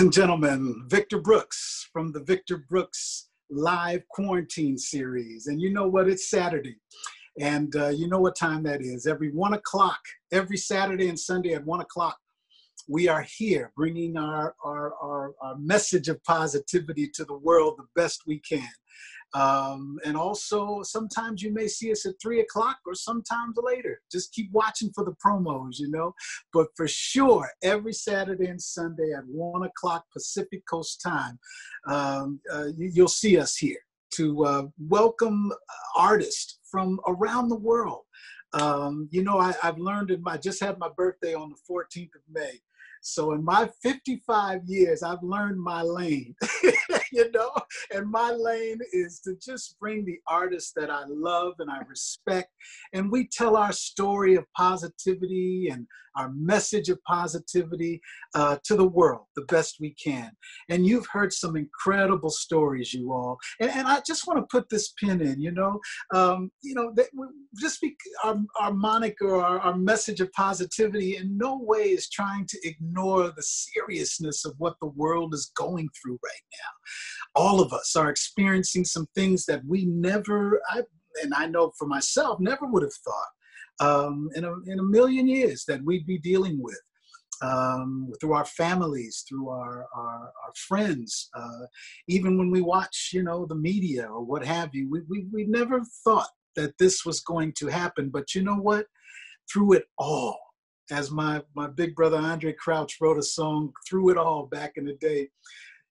Ladies and gentlemen, Victor Brooks from the Victor Brooks live quarantine series. And you know what? It's Saturday. And uh, you know what time that is. Every one o'clock, every Saturday and Sunday at one o'clock, we are here bringing our, our, our, our message of positivity to the world the best we can. Um, and also, sometimes you may see us at three o'clock or sometimes later. Just keep watching for the promos, you know. But for sure, every Saturday and Sunday at one o'clock Pacific Coast time, um, uh, you, will see us here to uh, welcome artists from around the world. Um, you know, I, have learned in my, just had my birthday on the 14th of May. So in my 55 years, I've learned my lane, you know, and my lane is to just bring the artists that I love and I respect. And we tell our story of positivity and our message of positivity uh, to the world the best we can. And you've heard some incredible stories, you all. And, and I just want to put this pin in, you know, um, you know, that just be, our, our moniker, our, our message of positivity in no way is trying to ignore the seriousness of what the world is going through right now. All of us are experiencing some things that we never, I, and I know for myself, never would have thought um, in, a, in a million years that we'd be dealing with. Um, through our families, through our, our, our friends, uh, even when we watch, you know, the media or what have you, we, we, we never thought that this was going to happen. But you know what? Through it all, as my, my big brother Andraé Crouch wrote a song, Through It All, back in the day,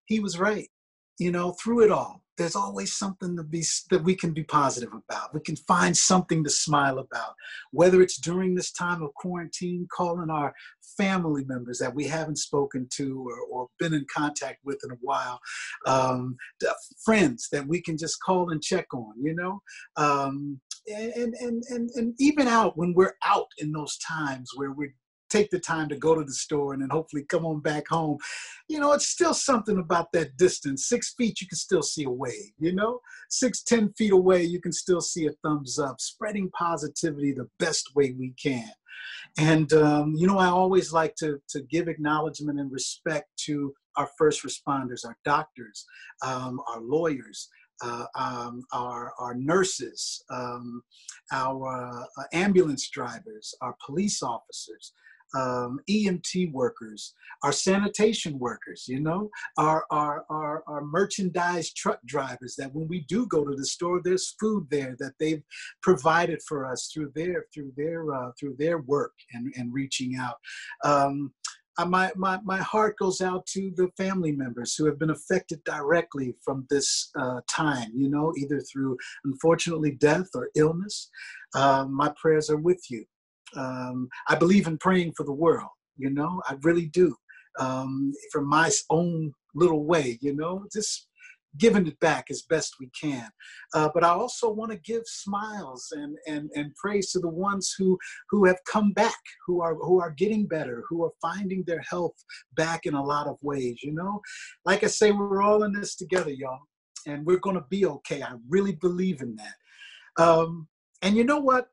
he was right. You know, through it all, there's always something to be that we can be positive about. We can find something to smile about, whether it's during this time of quarantine, calling our family members that we haven't spoken to or, or been in contact with in a while, um, friends that we can just call and check on, you know. Um, and, and, and, and even out when we're out in those times where we're take the time to go to the store and then hopefully come on back home. You know, it's still something about that distance. Six feet, you can still see a wave, you know? Six, ten feet away, you can still see a thumbs up, spreading positivity the best way we can. And, um, you know, I always like to, to give acknowledgement and respect to our first responders, our doctors, um, our lawyers, uh, um, our, our nurses, um, our uh, ambulance drivers, our police officers, um, EMT workers, our sanitation workers, you know, our, our, our, our merchandise truck drivers that when we do go to the store, there's food there that they've provided for us through their, through their, uh, through their work and, and reaching out. Um, uh, my, my, my heart goes out to the family members who have been affected directly from this uh, time, you know, either through unfortunately death or illness. Uh, my prayers are with you um, I believe in praying for the world, you know, I really do. Um, from my own little way, you know, just giving it back as best we can. Uh, but I also want to give smiles and, and, and praise to the ones who, who have come back, who are, who are getting better, who are finding their health back in a lot of ways, you know? Like I say, we're all in this together, y'all, and we're going to be okay. I really believe in that. Um, and you know what?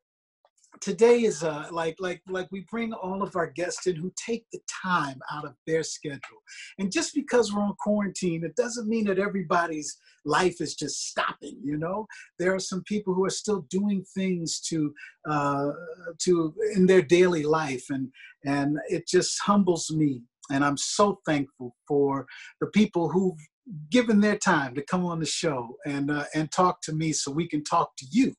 Today is uh, like like like we bring all of our guests in who take the time out of their schedule. And just because we're on quarantine it doesn't mean that everybody's life is just stopping you know? There are some people who are still doing things to uh, to in their daily life and and it just humbles me. And i'm so thankful for the people who've given their time to come on the show and uh, and talk to me so we can talk to you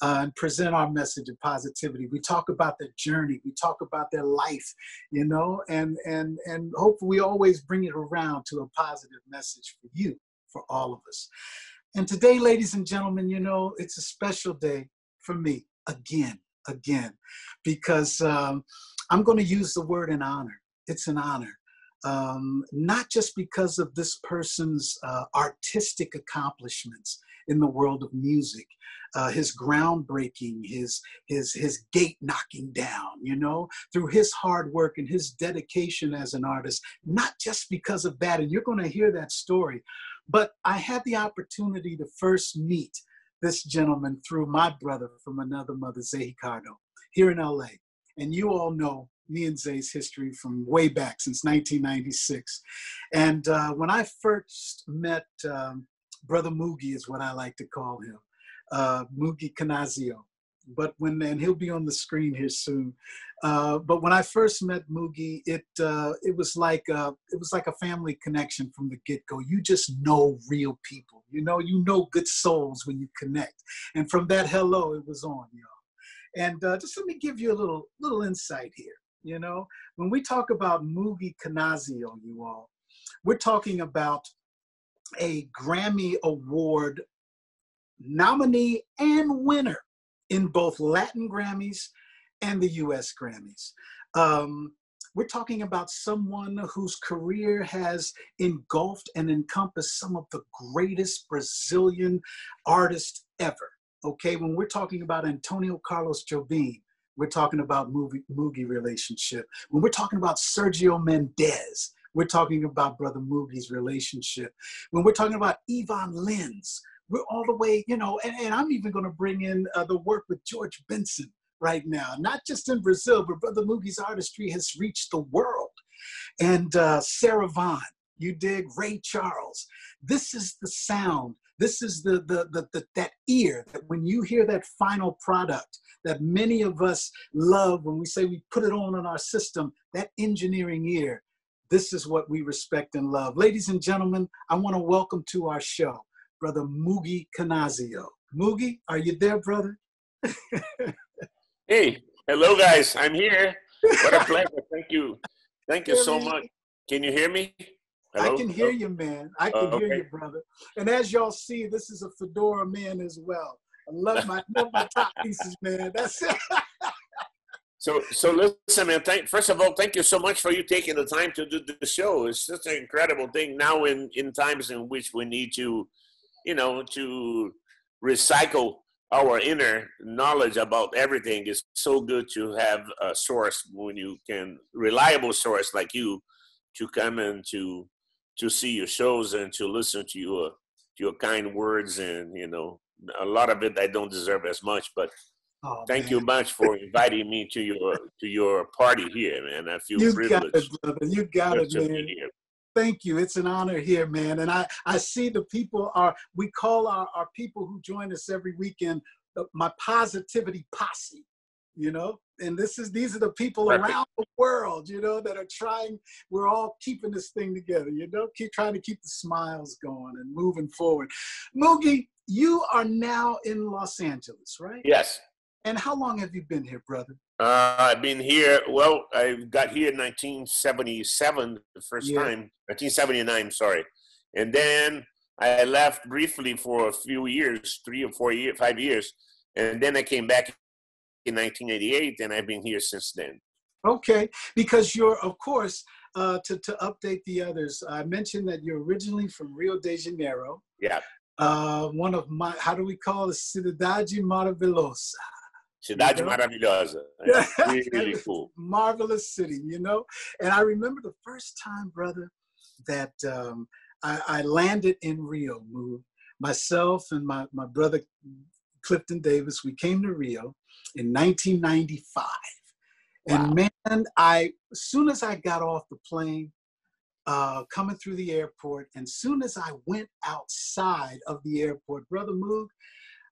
uh, and present our message of positivity. We talk about their journey. We talk about their life, you know, and and and hopefully we always bring it around to a positive message for you, for all of us. And today, ladies and gentlemen, you know, it's a special day for me again, again, because um, I'm going to use the word in honor. It's an honor. Um, not just because of this person's uh, artistic accomplishments in the world of music, uh, his groundbreaking, his his his gate knocking down, you know, through his hard work and his dedication as an artist. Not just because of that, and you're going to hear that story, but I had the opportunity to first meet this gentleman through my brother from another mother, Zé Ricardo, here in LA. And you all know me and Zé's history from way back since 1996. And uh, when I first met um, Brother Moogie, is what I like to call him, uh, Moogie Canazio. But when and he'll be on the screen here soon. Uh, but when I first met Moogie, it uh, it was like a, it was like a family connection from the get go. You just know real people. You know you know good souls when you connect. And from that hello, it was on, y'all. And uh, just let me give you a little little insight here. You know, when we talk about Moogie Canazio, you all, we're talking about a Grammy Award nominee and winner in both Latin Grammys and the US Grammys. Um, we're talking about someone whose career has engulfed and encompassed some of the greatest Brazilian artists ever. Okay, when we're talking about Antonio Carlos Jobim, we're talking about movie, Moogie relationship. When we're talking about Sergio Mendes, we're talking about Brother Moogie's relationship. When we're talking about Ivan Lins, we're all the way, you know, and, and I'm even going to bring in uh, the work with George Benson right now, not just in Brazil, but Brother Moogie's artistry has reached the world. And uh, Sarah Vaughan, you dig Ray Charles. This is the sound this is the, the, the, the, that ear that when you hear that final product that many of us love when we say we put it on in our system, that engineering ear, this is what we respect and love. Ladies and gentlemen, I want to welcome to our show, Brother Moogie Canazio. Moogie, are you there, brother? hey, hello guys, I'm here. What a pleasure. Thank you. Thank you so much. Can you hear me? Hello? I can hear you, man. I can uh, okay. hear you, brother. And as y'all see, this is a fedora man as well. I love my love my top pieces, man. That's it. so so listen, man. Thank, first of all, thank you so much for you taking the time to do the show. It's such an incredible thing now in in times in which we need to, you know, to recycle our inner knowledge about everything. It's so good to have a source when you can reliable source like you to come and to to see your shows and to listen to your to your kind words and you know a lot of it I don't deserve as much, but oh, thank man. you much for inviting me to your to your party here, man. I feel you privileged. Got it, brother. You got it, man. Thank you. It's an honor here, man. And I I see the people are we call our our people who join us every weekend my positivity posse you know and this is these are the people right. around the world you know that are trying we're all keeping this thing together you know keep trying to keep the smiles going and moving forward moogie you are now in los angeles right yes and how long have you been here brother uh, i've been here well i got here in 1977 the first yeah. time 1979 sorry and then i left briefly for a few years three or four years five years and then i came back in 1988, and I've been here since then. Okay, because you're, of course, uh, to, to update the others, I mentioned that you're originally from Rio de Janeiro. Yeah. Uh, one of my, how do we call it? Cidade Maravilhosa. Cidade you know? Maravilhosa. Really, cool. Marvelous city, you know? And I remember the first time, brother, that um, I, I, landed in Rio. Myself and my, my brother Clifton Davis, we came to Rio in 1995. Wow. And man, I as soon as I got off the plane, uh, coming through the airport, and soon as I went outside of the airport, brother Moog,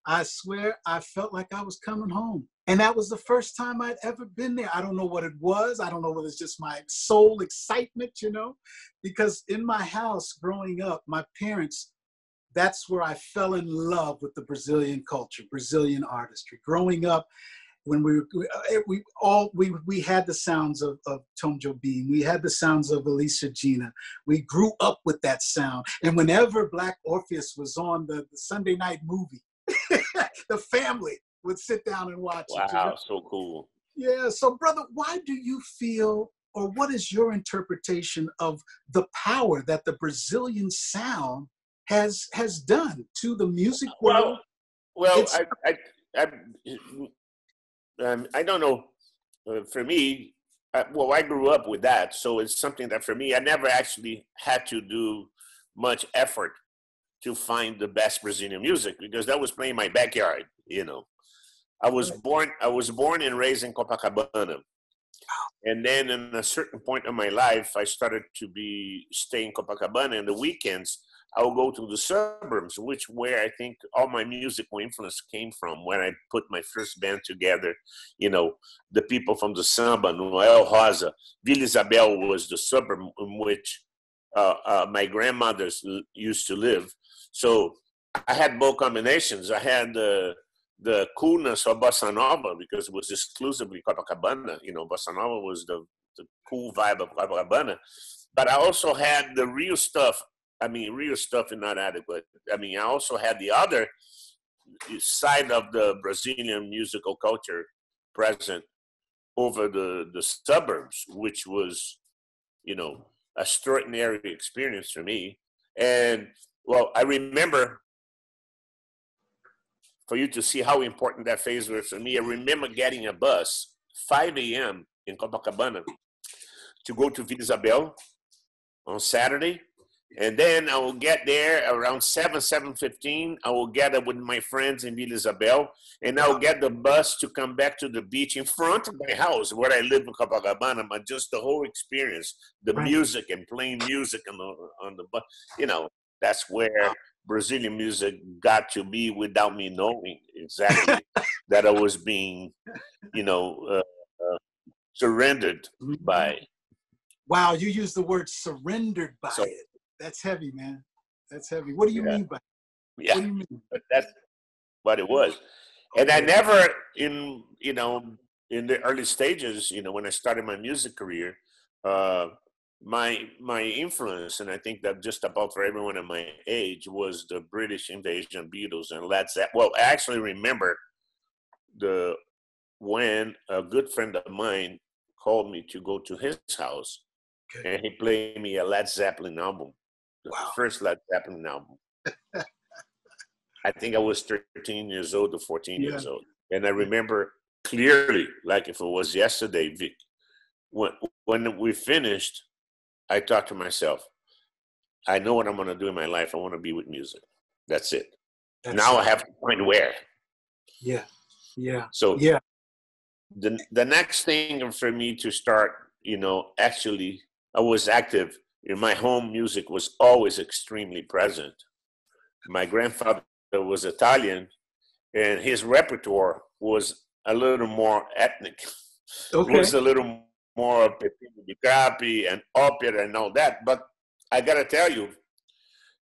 I swear I felt like I was coming home. And that was the first time I'd ever been there. I don't know what it was. I don't know whether it's just my soul excitement, you know, because in my house growing up, my parents that's where I fell in love with the Brazilian culture, Brazilian artistry. Growing up, when we we, uh, we all we we had the sounds of, of Tom Jobim, we had the sounds of Elis Regina. We grew up with that sound, and whenever Black Orpheus was on the, the Sunday night movie, the family would sit down and watch. Wow, it, know? so cool. Yeah. So, brother, why do you feel, or what is your interpretation of the power that the Brazilian sound has has done to the music world. Well, well I, I, I, um, I don't know. Uh, for me, uh, well, I grew up with that, so it's something that for me, I never actually had to do much effort to find the best Brazilian music because that was playing my backyard. You know, I was born. I was born and raised in Copacabana, And then in a certain point of my life, I started to be staying Copacabana. And the weekends, I would go to the suburbs, which where I think all my musical influence came from. When I put my first band together, you know, the people from the samba, Noel Rosa, Vila Isabel was the suburb in which uh, uh, my grandmothers used to live. So I had both combinations. I had the the coolness of bossa nova because it was exclusively Copacabana. You know, bossa nova was the the cool vibe of Copacabana, but I also had the real stuff. I mean, real stuff is not adequate. I mean, I also had the other side of the Brazilian musical culture present over the the suburbs, which was, you know, a extraordinary experience for me. And well, I remember for you to see how important that phase was for me. I remember getting a bus 5 a.m. in Copacabana to go to Vila Isabel on Saturday. And then I will get there around 7, 7.15. I will gather with my friends in Vila Isabel. And I will get the bus to come back to the beach in front of my house where I live in Copacabana. But just the whole experience, the right. music and playing music on the, on the bus, you know, that's where Brazilian music got to be without me knowing exactly that I was being, you know, uh, uh, surrendered mm-hmm. by. Wow, you use the word surrendered by so, it. That's heavy, man. That's heavy. What do you yeah. mean by? Yeah, what do you mean? But that's what it was, and I never, in you know, in the early stages, you know, when I started my music career, uh, my my influence, and I think that just about for everyone in my age was the British Invasion, Beatles, and Led Zeppelin. Well, I actually remember the when a good friend of mine called me to go to his house, and he played me a Led Zeppelin album, the wow. first Led Zeppelin album. I think I was 13 years old or 14 yeah. years old, and I remember clearly, like if it was yesterday, Vic. When when we finished, I thought to myself, I know what I'm going to do in my life. I want to be with music. That's it. That's now it. I have to find where. Yeah. Yeah. So yeah. The the next thing for me to start, you know, actually, I was active in my home. Music was always extremely present. My grandfather was Italian, and his repertoire was a little more ethnic. Okay. It was a little more Peppino di Capri and opera and all that. But I got to tell you,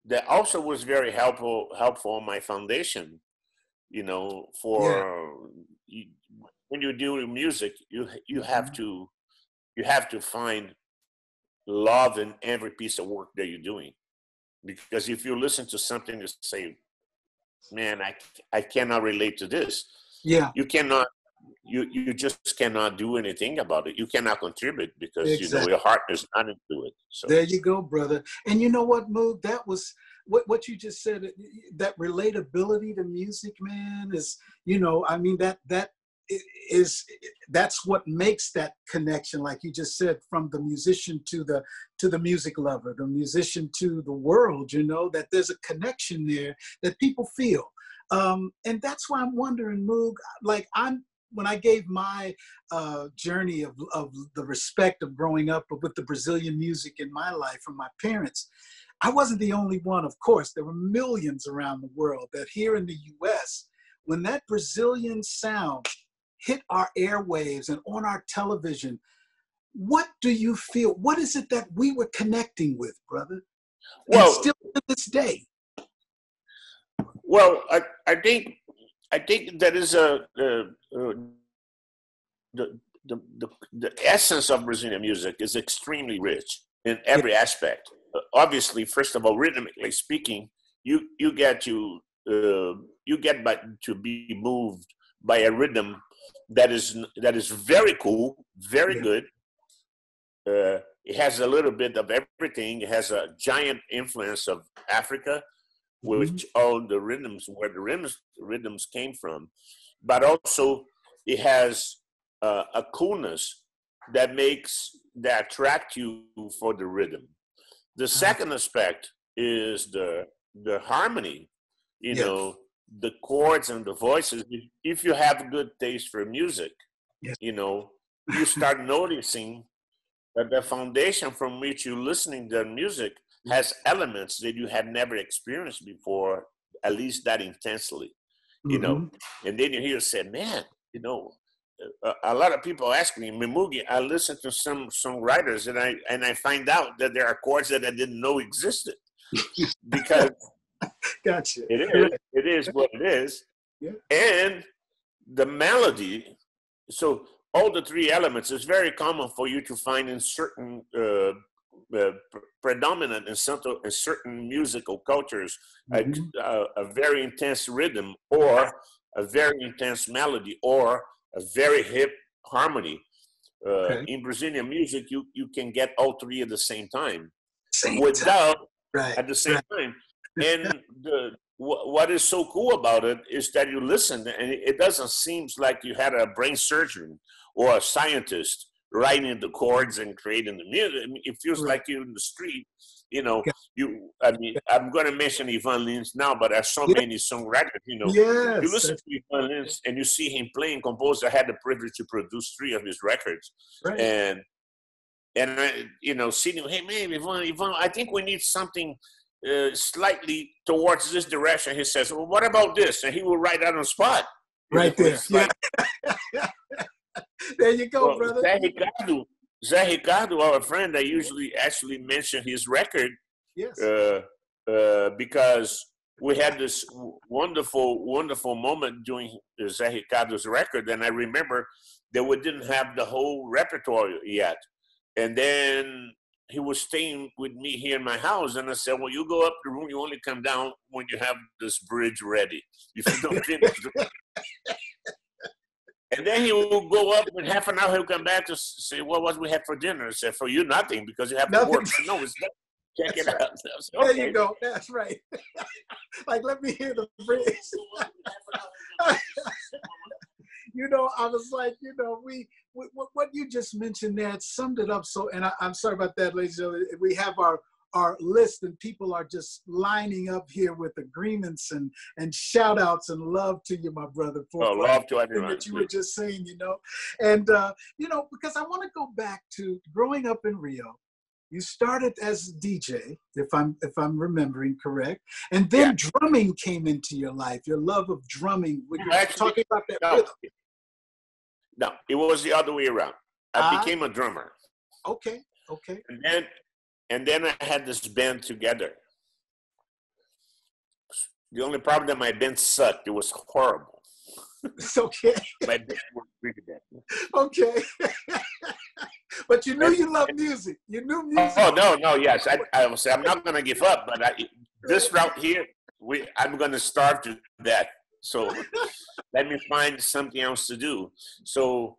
that also was very helpful helpful on my foundation. You know, for yeah. you, when you do music, you you have mm-hmm. to you have to find love in every piece of work that you're doing, because if you listen to something to say, "Man, I I cannot relate to this," yeah, you cannot you you just cannot do anything about it. You cannot contribute because exactly. you know your heart is not into it. So there you go, brother. And you know what, Moog? That was what what you just said. That relatability to music, man, is you know, I mean that that is that's what makes that connection like you just said from the musician to the to the music lover the musician to the world you know that there's a connection there that people feel um, and that's why I'm wondering, Moog, like I'm when I gave my uh, journey of, of the respect of growing up with the Brazilian music in my life from my parents, I wasn't the only one, of course. There were millions around the world that here in the US, when that Brazilian sound hit our airwaves and on our television, what do you feel? What is it that we were connecting with, brother? Well, and still to this day. Well, I, I think I think that is a, a, a the, the, the, the essence of Brazilian music is extremely rich in every aspect. Uh, obviously, first of all, rhythmically speaking, you you get to uh, you get by, to be moved by a rhythm that is that is very cool, very yeah. good. Uh, it has a little bit of everything. It has a giant influence of Africa which mm-hmm. all the rhythms where the rhythms rhythms came from, but also it has uh, a coolness that makes that attract you for the rhythm. The uh-huh. second aspect is the the harmony, you yes. know, the chords and the voices. If you have good taste for music, yes. you know, you start noticing that the foundation from which you're listening to music has elements that you have never experienced before, at least that intensely. You mm-hmm. know, and then you hear say, man, you know, a, a lot of people ask me, Mimugi, I listen to some songwriters and I and I find out that there are chords that I didn't know existed. because gotcha. It is it is what it is. Yeah. And the melody, so all the three elements is very common for you to find in certain uh, uh, predominant in, certain, in certain musical cultures mm-hmm. a, a, a, very intense rhythm or a very intense melody or a very hip harmony. Uh, okay. In Brazilian music, you, you can get all three at the same time same without time. Right. at the same right. time. And the, what is so cool about it is that you listen and it doesn't seem like you had a brain surgeon or a scientist writing the chords and creating the music. I mean, it feels right. like you're in the street. You know, you. I mean, I'm going to mention Ivan Lins now, but there's so many songwriters. You know, yes. you listen to Ivan Lins and you see him playing, compose. I had the privilege to produce three of his records, right. and and I, you know, seeing him, hey man, Ivan, Ivan, I think we need something uh, slightly towards this direction. He says, well, what about this? And he will write that on the spot. Right there. Yeah. there you go, well, brother. Zé Ricardo, Zé Ricardo, our friend, I usually actually mention his record. Yes. Uh, uh, because we had this wonderful, wonderful moment doing Zé Ricardo's record, and I remember that we didn't have the whole repertoire yet. And then he was staying with me here in my house, and I said, "Well, you go up the room. You only come down when you have this bridge ready. If you don't finish." And then he will go up in half an hour. He'll come back to say, "What was we had for dinner?" I said, "For you, nothing, because you have nothing. to work." Said, no, it's. Check it out. Said, okay. There you go. That's right. like, let me hear the bridge. you know, I was like, you know, we, we what you just mentioned there summed it up so. And I, am sorry about that, ladies and gentlemen. We have our our list and people are just lining up here with agreements and and shout outs and love to you my brother for oh, love to everyone. that you were just saying you know and uh, you know because i want to go back to growing up in rio you started as dj if i'm if i'm remembering correct and then yeah. drumming came into your life your love of drumming when you were talking about that no, no, it was the other way around. I uh, became a drummer. Okay, okay. And then, and then I had this band together. The only problem that my band sucked. It was horrible. It's okay. my band was really bad. Okay. but you knew you loved music. You knew music. Oh no, no, yes. I, I will say I'm not going to give up, but I, this route here, we I'm going to starve to that. So let me find something else to do. So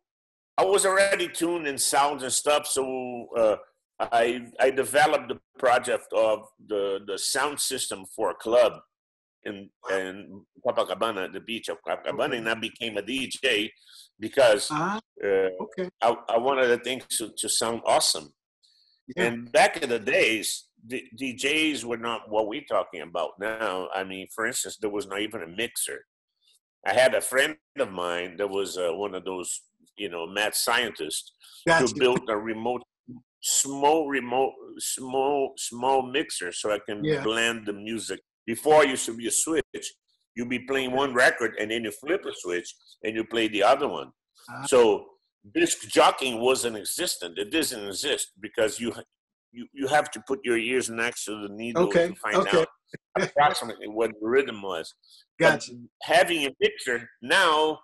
I was already tuned in sounds and stuff. So uh, I I developed the project of the the sound system for a club in in Copacabana, the beach of Copacabana, okay. and I became a DJ because uh-huh. uh, okay. I, I wanted the things to, to sound awesome. Yeah. And back in the days, the DJs were not what we're talking about now. I mean, for instance, there was not even a mixer. I had a friend of mine that was uh, one of those, you know, mad scientists gotcha. who built a remote, small remote, small, small mixer so I can yeah. blend the music. Before used to be a switch. You'd be playing one record and then you flip a switch and you play the other one. Uh-huh. So disc jockeying wasn't existent. It doesn't exist because you you you have to put your ears next to the needle okay. to find okay. out approximately what the rhythm was. Gotcha. But having a mixer now,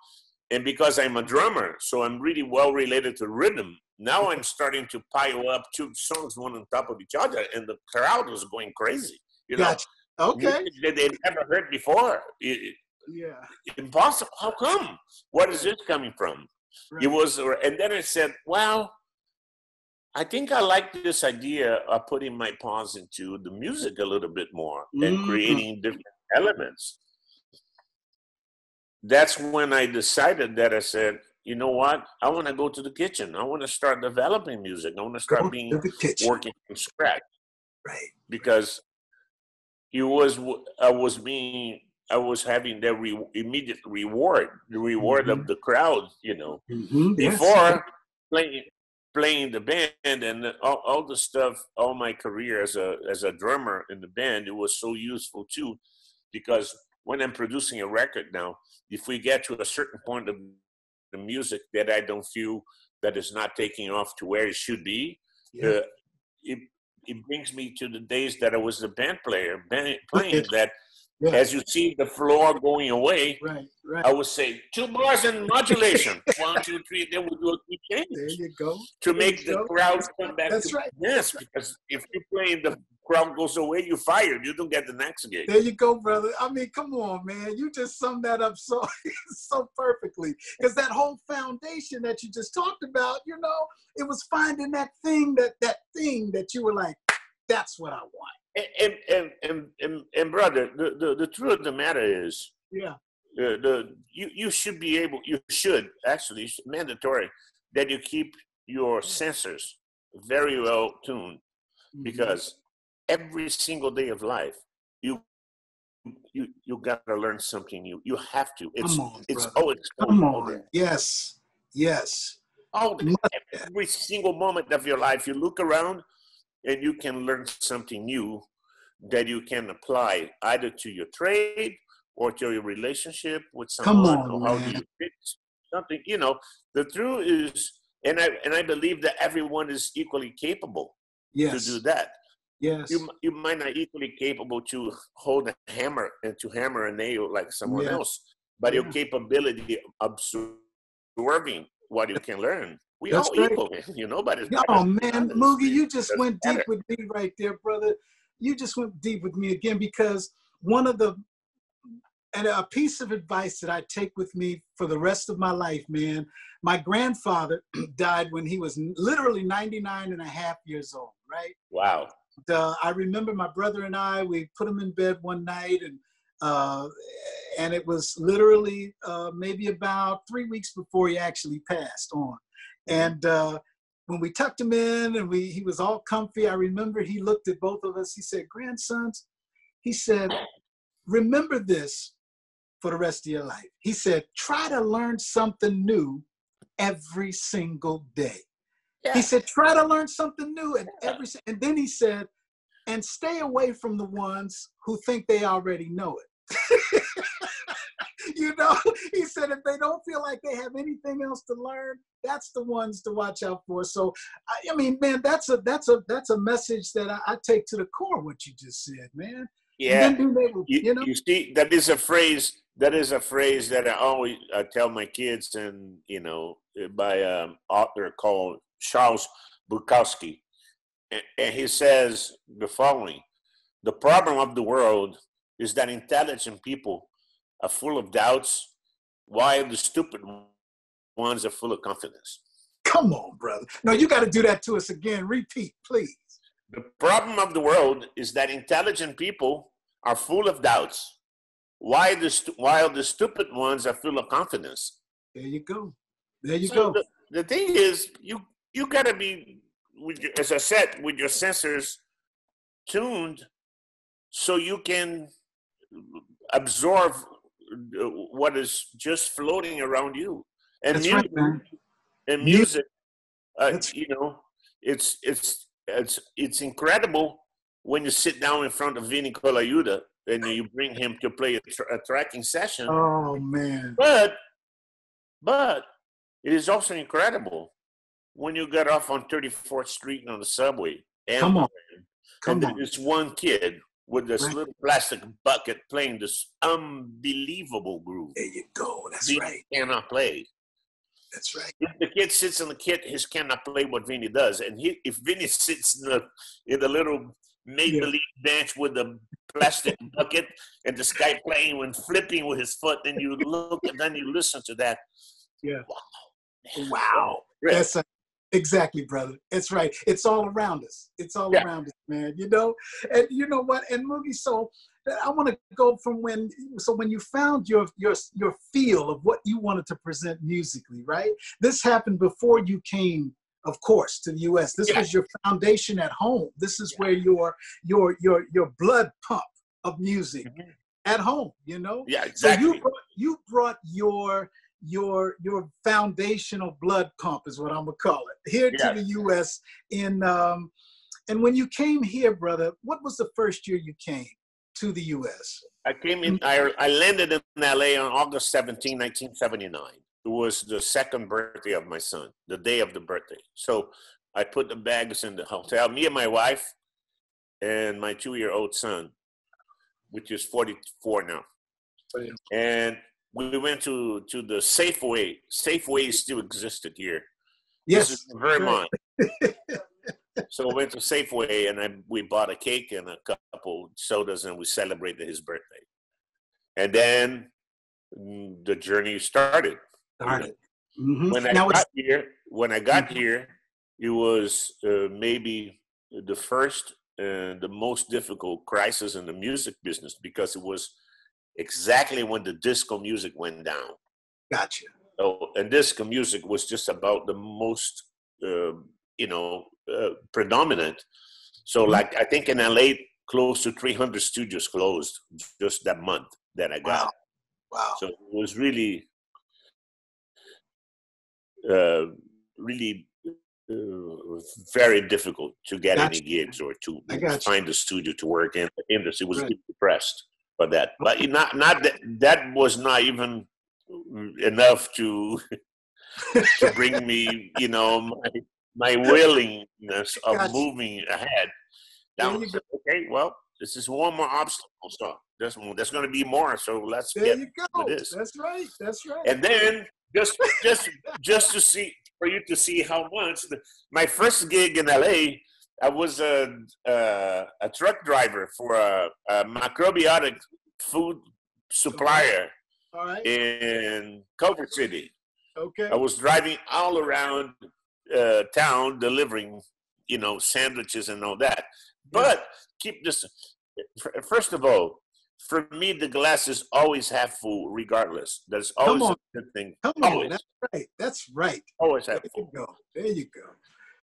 and because I'm a drummer, so I'm really well related to rhythm. Now I'm starting to pile up two songs one on top of each other, and the crowd was going crazy. You know, gotcha. okay, that they'd never heard before. It, yeah, impossible. How come? What is this coming from? Right. It was, and then I said, "Well, I think I like this idea of putting my paws into the music a little bit more mm-hmm. and creating different elements. That's when I decided that I said, you know what? I want to go to the kitchen. I want to start developing music. I want to start go being to working from scratch. Right. Because it was I was being I was having that re- immediate reward, the reward mm-hmm. of the crowd. You know, mm-hmm. before playing playing the band and all, all the stuff all my career as a as a drummer in the band it was so useful too because when i'm producing a record now if we get to a certain point of the music that i don't feel that is not taking off to where it should be yeah. uh, it, it brings me to the days that i was a band player band, playing that yeah. As you see the floor going away, right, right. I would say two bars in modulation. One, two, three, then we do a key change. There you go. To there make the go. crowd come back. That's right. Yes, because if you play and the crowd goes away, you're fired. You don't get the next gig. There you go, brother. I mean, come on, man. You just summed that up so so perfectly. Because that whole foundation that you just talked about, you know, it was finding that thing, that that thing that you were like, that's what I want and and and and, and brother, the, the, the truth of the matter is, yeah, the, the you you should be able, you should actually it's mandatory that you keep your sensors very well tuned, mm-hmm. because every single day of life, you you you got to learn something new. You have to. It's on, it's always come on. Yes, yes. The, every single moment of your life, you look around and you can learn something new that you can apply either to your trade or to your relationship with someone on, or how man. do you fix something you know the truth is and i and i believe that everyone is equally capable yes. to do that yes you, you might not equally capable to hold a hammer and to hammer a nail like someone yeah. else but yeah. your capability of absorbing what you can learn we That's all equal, you know. But oh man, Moogie, you just went deep with me right there, brother. You just went deep with me again because one of the and a piece of advice that I take with me for the rest of my life, man. My grandfather died when he was literally 99 and a half years old, right? Wow. Uh, I remember my brother and I, we put him in bed one night and uh, and it was literally uh, maybe about three weeks before he actually passed on. And uh, when we tucked him in and we he was all comfy, I remember he looked at both of us. He said, "Grandsons," he said, "Remember this for the rest of your life." He said, "Try to learn something new every single day." Yeah. He said, "Try to learn something new and every." And then he said, "And stay away from the ones who think they already know it." you know, he said if they don't feel like they have anything else to learn, that's the ones to watch out for. So, I, I mean, man, that's a that's a that's a message that I, I take to the core. What you just said, man. Yeah, you, you, know, you see, that is a phrase. That is a phrase that I always I tell my kids, and you know, eh, by an author called Charles Bukowski, and, and he says the following: The problem of the world is that intelligent people are full of doubts, while the stupid ones are full of confidence. Come on, brother. No, you got to do that to us again. Repeat, please. The problem of the world is that intelligent people are full of doubts, while the, stu- while the stupid ones are full of confidence. There you go. There you so go. The, the thing is, you you got to be, with your, as I said, with your sensors tuned so you can absorb what is just floating around you. And That's music, right, and music, uh, you know, it's it's it's it's incredible when you sit down in front of Vinnie Colaiuta and you bring him to play a, tra- a tracking session. Oh man! But but it is also incredible when you get off on 34th Street on the subway. And Come on. Come and on. there's one kid with this right. little plastic bucket playing this unbelievable groove. There you go. That's Vinnie right. Cannot play. That's right. If the kid sits in the kit, he cannot play what Vinnie does. And he, if Vinny sits in the in the little make believe yeah. bench with the plastic bucket and this guy playing and flipping with his foot, then you look and then you listen to that. Yeah. Wow. Wow. That's a, Exactly, brother. It's right. It's all around us. It's all yeah. around us, man. You know, and you know what? And Moogie, so I want to go from when so when you found your your your feel of what you wanted to present musically, right? This happened before you came, of course, to the U.S. This yeah. was your foundation at home. This is yeah. where your your your your blood pump of music mm-hmm. at home. You know. Yeah, exactly. So you brought, you brought your your your foundational blood pump is what I'm gonna call it here Yeah. to the U.S. In um, and when you came here, brother, what was the first year you came to the U.S.? I came in, I, I landed in LA on August 17, 1979. It was the second birthday of my son, the day of the birthday. So I put the bags in the hotel, me and my wife and my two year old son, which is 44 now. And we went to, to the Safeway. Safeway still existed here. Yes, This is Vermont. so we went to Safeway and I, we bought a cake and a couple sodas and we celebrated his birthday. And then the journey started. started. Mhm. When I Now got here, when I got Mhm. here, it was uh, maybe the first and the most difficult crisis in the music business because it was exactly when the disco music went down. gotcha. So, and disco music was just about the most, uh, you know, uh, predominant. So, Mhm. like, I think in LA, close to 300 studios closed just that month that I got. Wow. Wow. So it was really, uh, really uh, very difficult to get Gotcha. any gigs or to find a studio to work in. The industry was Right. depressed for that, but not not that that was not even enough to to bring me, you know, my my willingness of Gotcha. moving ahead. Down, okay, well, this is one more obstacle. So there's there's going to be more. So let's There get you go. this. That's right. That's right. and then just just just to see for you to see how much the, my first gig in LA, I was a a, a truck driver for a, a macrobiotic food supplier All right. in Culver City. Okay. I was driving all around uh, town delivering, you know, sandwiches and all that. But keep this. First of all, for me, the glass is always half full, regardless. That's always a good thing. Come on. always. That's right. That's right. Always There half you go. There you go.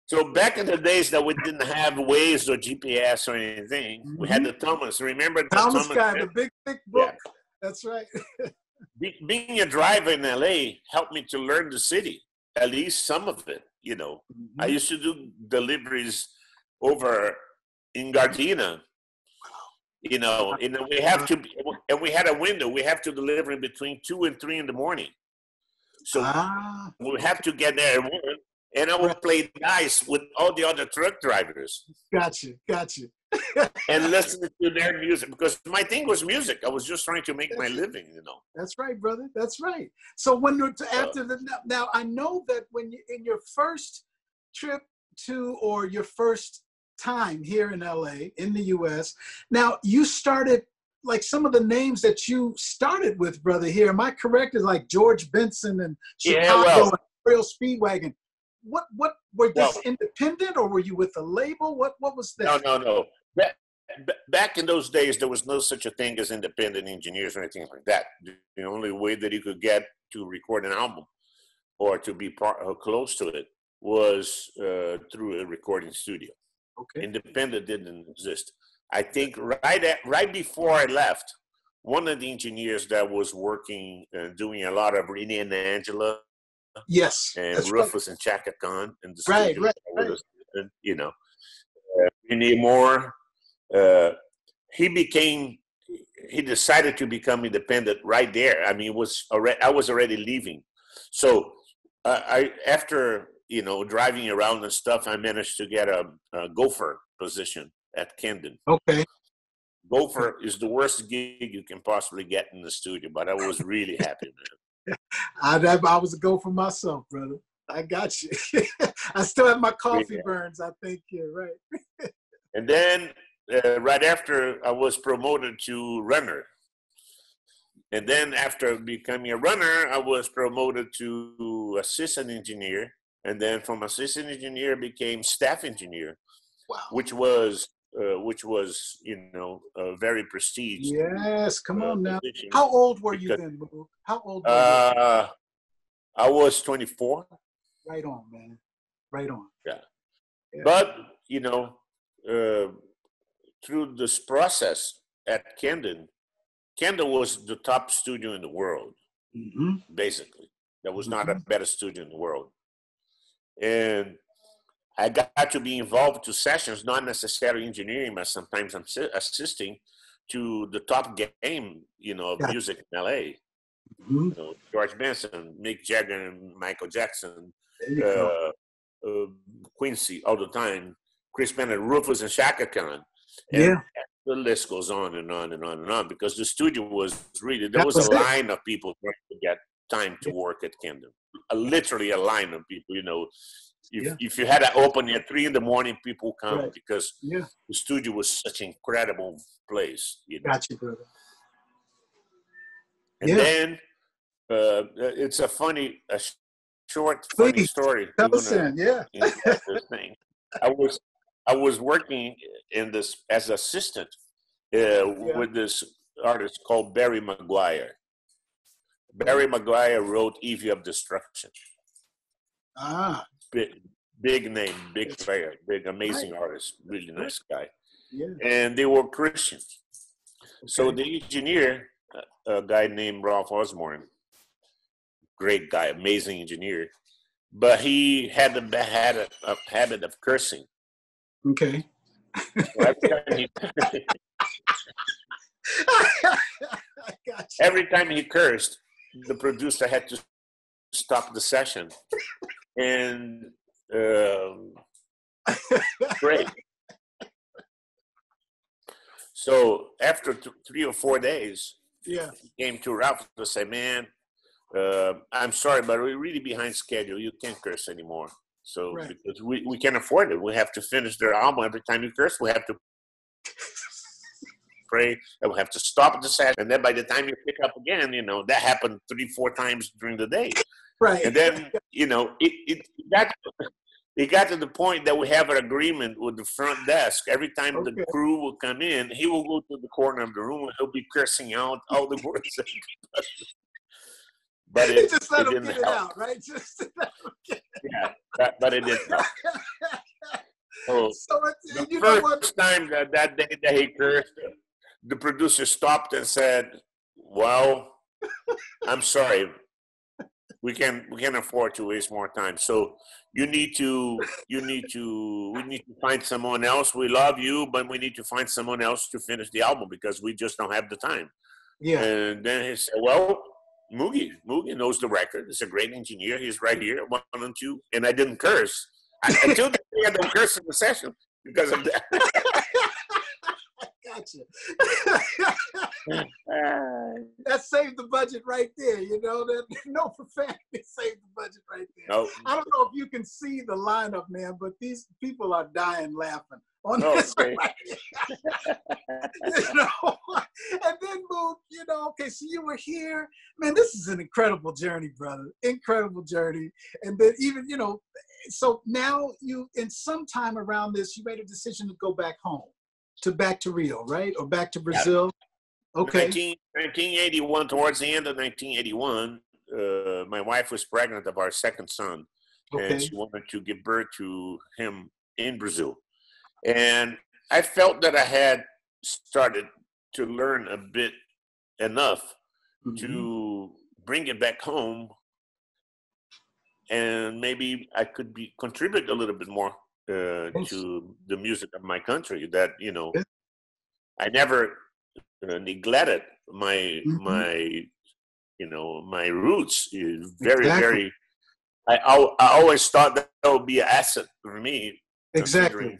So back in the days that we didn't have Waze or GPS or anything, we had the Thomas. Remember the Mm-hmm. Thomas Thomas? guy, the big, thick book. That's right. Be- being a driver in LA helped me to learn the city, at least some of it. You know, I Mhm. used to do deliveries over in Gardena. You know, and we have to, be- and we had a window. We have to deliver in between two and three in the morning. So ah, we have to get there at one, and I would play dice with all the other truck drivers gotcha. Gotcha. and listen to their music because my thing was music. I was just trying to make my living. You know. That's right, brother. That's right. So when you're after the now, I know that when you in your first trip to or your first time here in LA in the US, now you started like some of the names that you started with, brother. Here, am I correct? Is like George Benson and Yeah, Chicago well- and REO Speedwagon. What what were this independent or were you with a label? What what was No, that? no, no. Back, back in those days, there was no such a thing as independent engineers or anything like that. The only way that you could get to record an album or to be part or close to it was uh, through a recording studio. Okay. Independent didn't exist. I think right at right before I left, one of the engineers that was working uh, doing a lot of René and Angela Yes. and that's right. Rufus and Chaka Khan in the Right, studio right, right. and, you know, uh, René Moore. Uh, he became. He decided to become independent right there. I mean, it was already. I was already leaving, so uh, I after you know driving around and stuff, I managed to get a, a gopher position at Kendun. Okay. Gopher is the worst gig you can possibly get in the studio, but I was really happy, man. I, I, was a go for myself, brother. I got you. I still have my coffee Yeah. burns. I think you're right. And then uh, right after I was promoted to runner. And then after becoming a runner, I was promoted to assistant engineer. And then from assistant engineer became staff engineer, Wow. which was uh, which was you know a very prestigious. Yes, come uh, on now. How old were you then, Lou? How old were you? Uh, I was 24, Right on, man. Right on. Yeah. but you know, uh, through this process at Kendun, Kendun was the top studio in the world. hmm basically. There was not a better studio in the world. And I got to be involved to sessions, not necessarily engineering, but sometimes I'm assisting to the top game, you know, of yeah. music in LA. Mm-hmm. You know, George Benson, Mick Jagger, and Michael Jackson, uh, uh, Quincy all the time, Chris Bennett, Rufus, and Chaka Khan. And yeah. The list goes on and on and on and on because the studio was really there was, was, a it. line of people trying to get time to work at Kendun. literally a line of people, you know, if, yeah. if you had to open at three in the morning, people come right. because yeah. the studio was such an incredible place. You know? Got you, brother. And yeah. then uh, it's a funny, a short, Please, funny story. Tell us in, yeah. this thing. I was I was working in this as assistant uh, yeah. with this artist called Barry McGuire. Barry McGuire wrote Eve of Destruction. Ah big, big name, big player, big amazing right. artist, really nice guy. Yeah. And they were Christians. Okay. So the engineer, uh, a guy named Ralph Osborne, great guy, amazing engineer, but he had a, had a, a habit of cursing. Okay. every, time he, every time he cursed, the producer had to stop the session and um, great. so after th- three or four days, yeah, he came to Ralph to say, "Man, uh, I'm sorry, but we're really behind schedule. You can't curse anymore. So right. because we, we can't afford it, we have to finish their album. Every time you curse, we have to pray and we have to stop the session. And then by the time you pick up again, you know that happened three, four times during the day. Right. And then, you know, it, it got it got to the point that we have an agreement with the front desk. Every time okay. the crew will come in, he will go to the corner of the room and he'll be cursing out all the words. but it, just let it him get help. it out, right? Just yeah, but, but it didn't help. So, so the first time that, that day that he cursed, the producer stopped and said, "Well, I'm sorry, we can we can afford to waste more time. So you need to you need to we need to find someone else. We love you, but we need to find someone else to finish the album because we just don't have the time. Yeah. And then he said, Well, Moogie, Moogie knows the record. He's a great engineer. He's right here. Why don't you? And I didn't curse. I, until the day I don't curse in the session because of that. that saved the budget right there. You know that no profanity saved the budget right there. Nope. I don't know if you can see the lineup, man, but these people are dying laughing on oh, this. Right you know, and then move. You know, okay, so you were here, man. This is an incredible journey, brother. Incredible journey, and then even you know, so now you in some time around this, you made a decision to go back home to back to Rio, right? Or back to Brazil? Yeah. Okay. 19, 1981, towards the end of 1981, uh, my wife was pregnant of our second son. Okay. And she wanted to give birth to him in Brazil. And I felt that I had started to learn a bit enough mm-hmm. to bring it back home and maybe I could be contribute a little bit more uh, to the music of my country. That you know. I never uh, neglected my mm-hmm. my you know my roots. Is very exactly. very. I, I always thought that would be an asset for me. Exactly.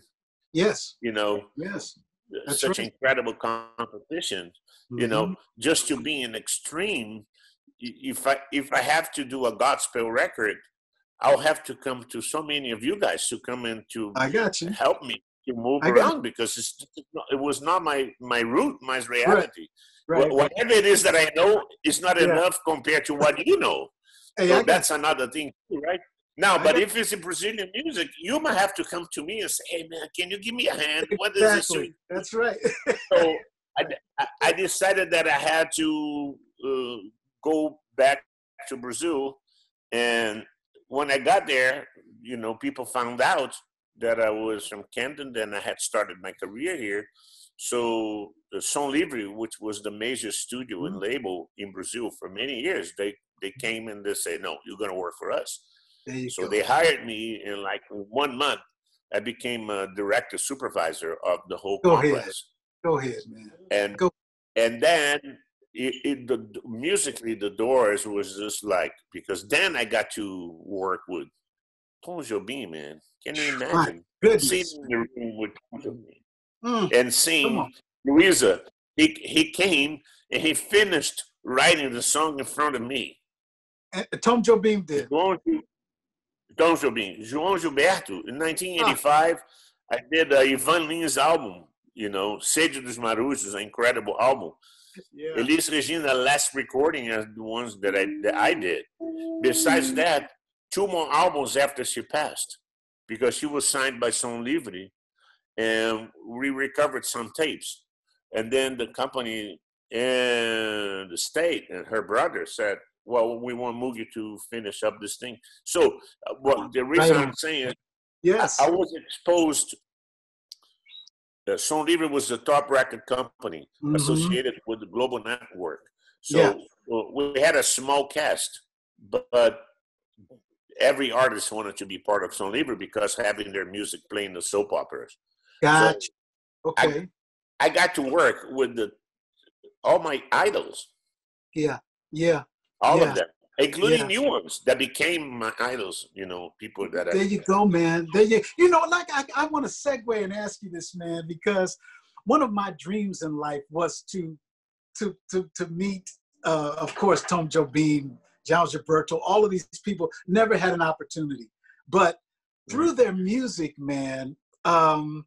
Yes. You know. Yes. That's such right. incredible competition. Mm-hmm. You know, mm-hmm. just to be an extreme. If I if I have to do a gospel record, I'll have to come to so many of you guys to come in to I got you. help me to move I around because it was not my my root, my reality. Right. Right. Whatever it is that I know is not yeah. enough compared to what you know. Hey, so that's another thing, too, right? Now, but if it's in Brazilian music, you might have to come to me and say, "Hey, man, can you give me a hand? What exactly. this?" That's right. so I, I decided that I had to uh, go back to Brazil and when I got there, you know, people found out that I was from Kendun and I had started my career here. So the Som Livre, which was the major studio Mm-hmm. and label in Brazil for many years, they they came and they said, "No, you're going to work for us." So go. they hired me in like one month. I became a director supervisor of the whole Go ahead. Go ahead, man. and Go. and then it, it the musically the Doors was just like because then I got to work with Tom Jobim, man. Can you imagine sitting in the room with Tom Jobim Mm, and seeing. Luiza? He he came and he finished writing the song in front of me. And Tom Jobim did. João, Tom Jobim, João Gilberto, in 1985, I did uh, Ivan Lins album, you know, Sede dos Marujos, an incredible album. Yeah. Elis Regina, last recording are the ones that I, that I did. Besides that, two more albums after she passed, because she was signed by Som Livre, and we recovered some tapes. And then the company and the state and her brother said, well, we want Moogie to finish up this thing. So, uh, well, the reason. I'm saying Yes. I was exposed. Uh, Som Livre was the top record company Mhm. associated with the Globo network. So Yeah. uh, we had a small cast, but, but every artist wanted to be part of Som Livre because having their music playing the soap operas. Gotcha. Okay. I got to work with the all my idols, Yeah. Yeah. all Yeah. of them, including Yeah. new ones that became my idols. You know, people that There I, you go, man. There you. You know, like I, I want to segue and ask you this, man, because one of my dreams in life was to, to, to, to meet, uh, of course, Tom Jobim, John Gilberto, all of these people. Never had an opportunity, but through their music, man. Um,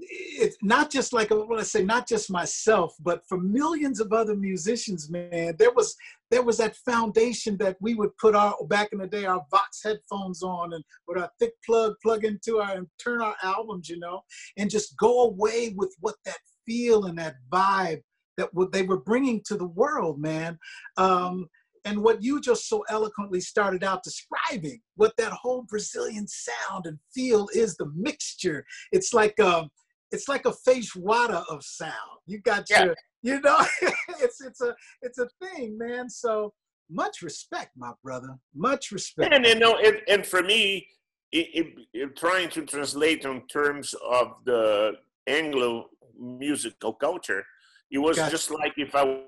it's not just like I say not just myself, but for millions of other musicians, man, there was there was that foundation that we would put our back in the day our Vox headphones on and with our thick plug plug into our and turn our albums, you know, and just go away with what that feel and that vibe that what they were bringing to the world, man. Um, and what you just so eloquently started out describing, what that whole Brazilian sound and feel is the mixture. It's like um, it's like a face feijoada of sound. You got Yeah. your, you know, it's it's a it's a thing, man. So much respect, my brother. Much respect. and you know, and, and for me, it, it, it- trying to translate in terms of the Anglo musical culture, it was Gotcha. just like if I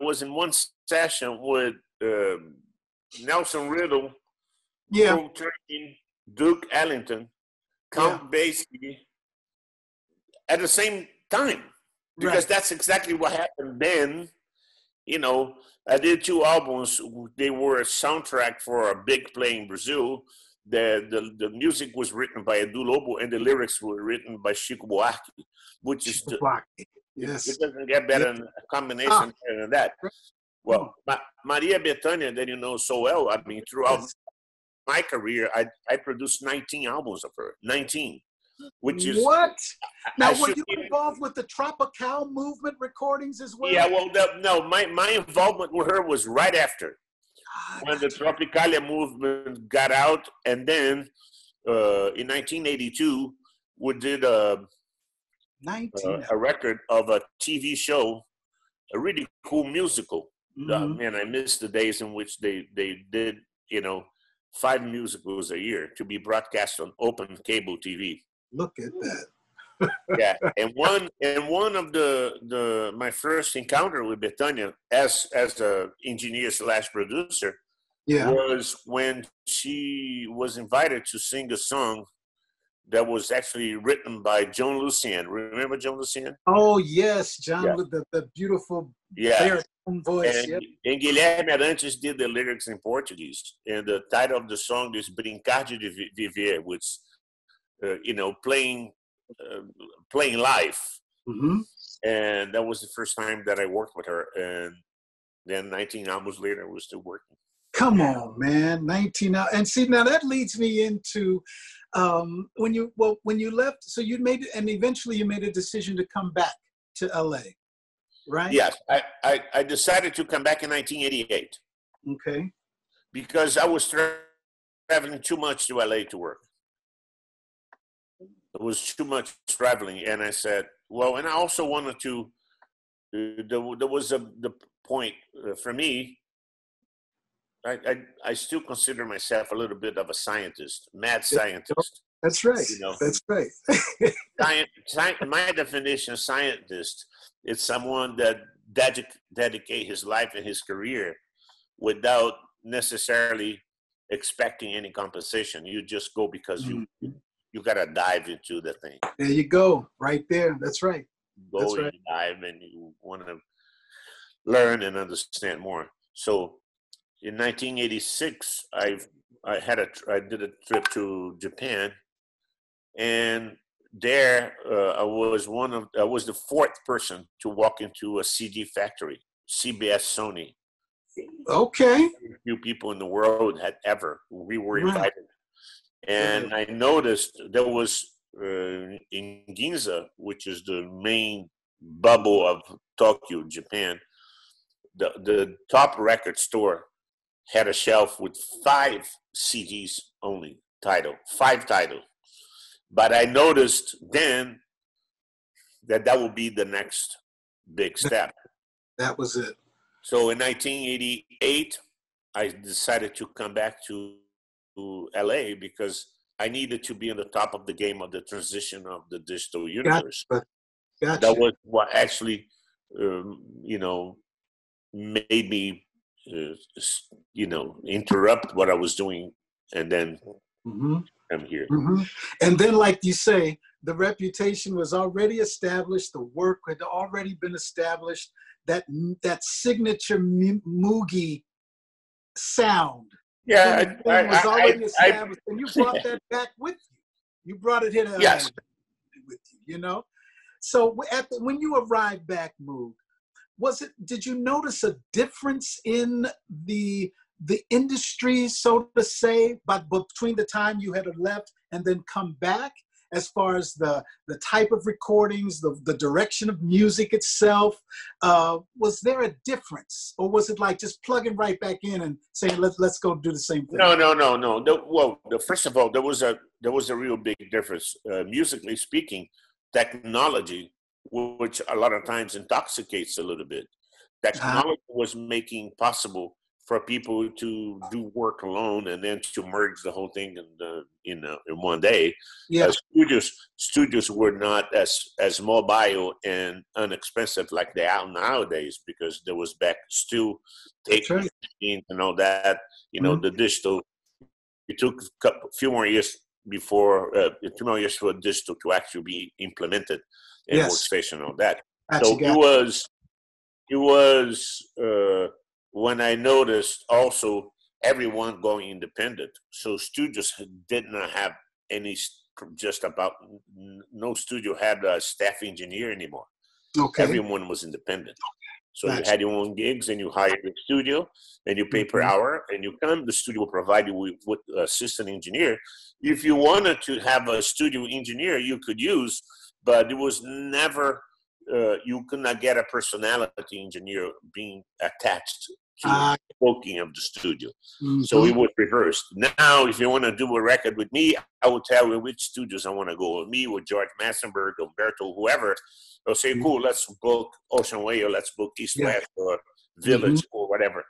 was in one session with um Nelson Riddle, Yeah, Paul Duke Ellington, Count Basie at the same time because Right. that's exactly what happened then. You know, I did two albums. They were a soundtrack for a big play in Brazil. The, the, the music was written by Edu Lobo and the lyrics were written by Chico Buarque, which is the. Yes. it doesn't get better than a combination Ah. better than that. Well, Ma- Maria Bethânia, that you know so well, I mean, throughout Yes. my career, I, I produced 19 albums of her. 19. Which is what? Now, I were you involved with the Tropical movement recordings as well? yeah. Well, the, no, my my involvement with her was right after Ah, when the. Tropicalia movement got out, and then uh, in 1982 we did a, 19. a a record of a TV show, a really cool musical. Uh, Mhm. man, I miss the days in which they they did you know five musicals a year to be broadcast on open cable TV. Look at that. yeah and one and one of the the my first encounter with Bethânia as as a engineer slash producer Yeah. was when she was invited to sing a song that was actually written by Jon Lucien. Remember Jon Lucien? Oh, yes, John, Yeah. with the, the beautiful Yeah. voice. And, Yep. and Guilherme Arantes did the lyrics in Portuguese, and the title of the song is "Brincar de Vi- Viver," which, you know, playing, uh, playing life. Mhm. and that was the first time that I worked with her. And then 19 albums later, I was still working. Come on, man. 19 now. And see, now that leads me into um, when you, well, when you left, so you made, and eventually you made a decision to come back to LA, right? Yes, I, I, I decided to come back in 1988 Okay. because I was tra- traveling too much to LA to work. It was too much traveling, and I said, well, and I also wanted to. There, there was a the point uh, for me. I, I I still consider myself a little bit of a scientist, mad scientist. That's right. You know, That's right. science, science, my definition of scientist is someone that dedic- dedicate his life and his career without necessarily expecting any compensation. You just go because mm-hmm. you got to dive into the thing. There you go, right there. That's right. Go That's right. dive and you want to learn and understand more. So, in 1986, I I had a I did a trip to Japan, and there uh, I was one of I was the fourth person to walk into a CD factory, CBS Sony. Okay. Few people in the world had ever. We were invited, and I noticed there was uh, in Ginza, which is the main bubble of Tokyo, Japan. The the top record store had a shelf with five CDs only title, five title. but I noticed then that that would be the next big step. That was it. So in 1988, I decided to come back to, to LA because I needed to be on the top of the game of the transition of the digital universe. Gotcha. Gotcha. That was what actually, um, you know, made me, uh, you know, interrupt what I was doing and then mm-hmm am here. Mm-hmm. And then, like you say, the reputation was already established. The work had already been established. That that signature Moogie sound. Yeah, I, was already I, established, and you brought that back with you. You brought it here to yes. with you. You know, so at the, when you arrived back, Moog, was it? Did you notice a difference in the the industry, so to say, but between the time you had left and then come back, as far as the the type of recordings, the the direction of music itself, uh, was there a difference, or was it like just plugging right back in and saying let's let's go do the same thing? No, no, no, no. The, well, the, first of all, there was a there was a real big difference, uh, musically speaking. Technology, which a lot of times intoxicates a little bit, uh-huh. technology was making possible for people to do work alone and then to merge the whole thing in the, in, uh, in one day. Yeah. Uh, studios studios were not as as mobile and inexpensive like they are nowadays because there was back still tape right. and all that. You know, mm-hmm. the digital. It took a few more years before uh, two more years for digital to actually be implemented in yes. workstation and all that. so it was it was uh, when I noticed also everyone going independent. So studios did not have any, just about no studio had a staff engineer anymore. Okay. Everyone was independent. So gotcha. you had your own gigs and you hired a studio and you pay per mm-hmm. hour and you come, the studio will provide you with, with assistant engineer. If you wanted to have a studio engineer, you could use, but it was never uh, you cannot get a personality engineer being attached to uh, the booking of the studio. Mm-hmm. So it was reversed. Now, if you want to do a record with me, I will tell you which studios I want to go with me, with George Massenburg, Humberto, whoever. They'll say, mm-hmm. cool, let's book Ocean Way or let's book East yeah. West or Village mm-hmm. or whatever.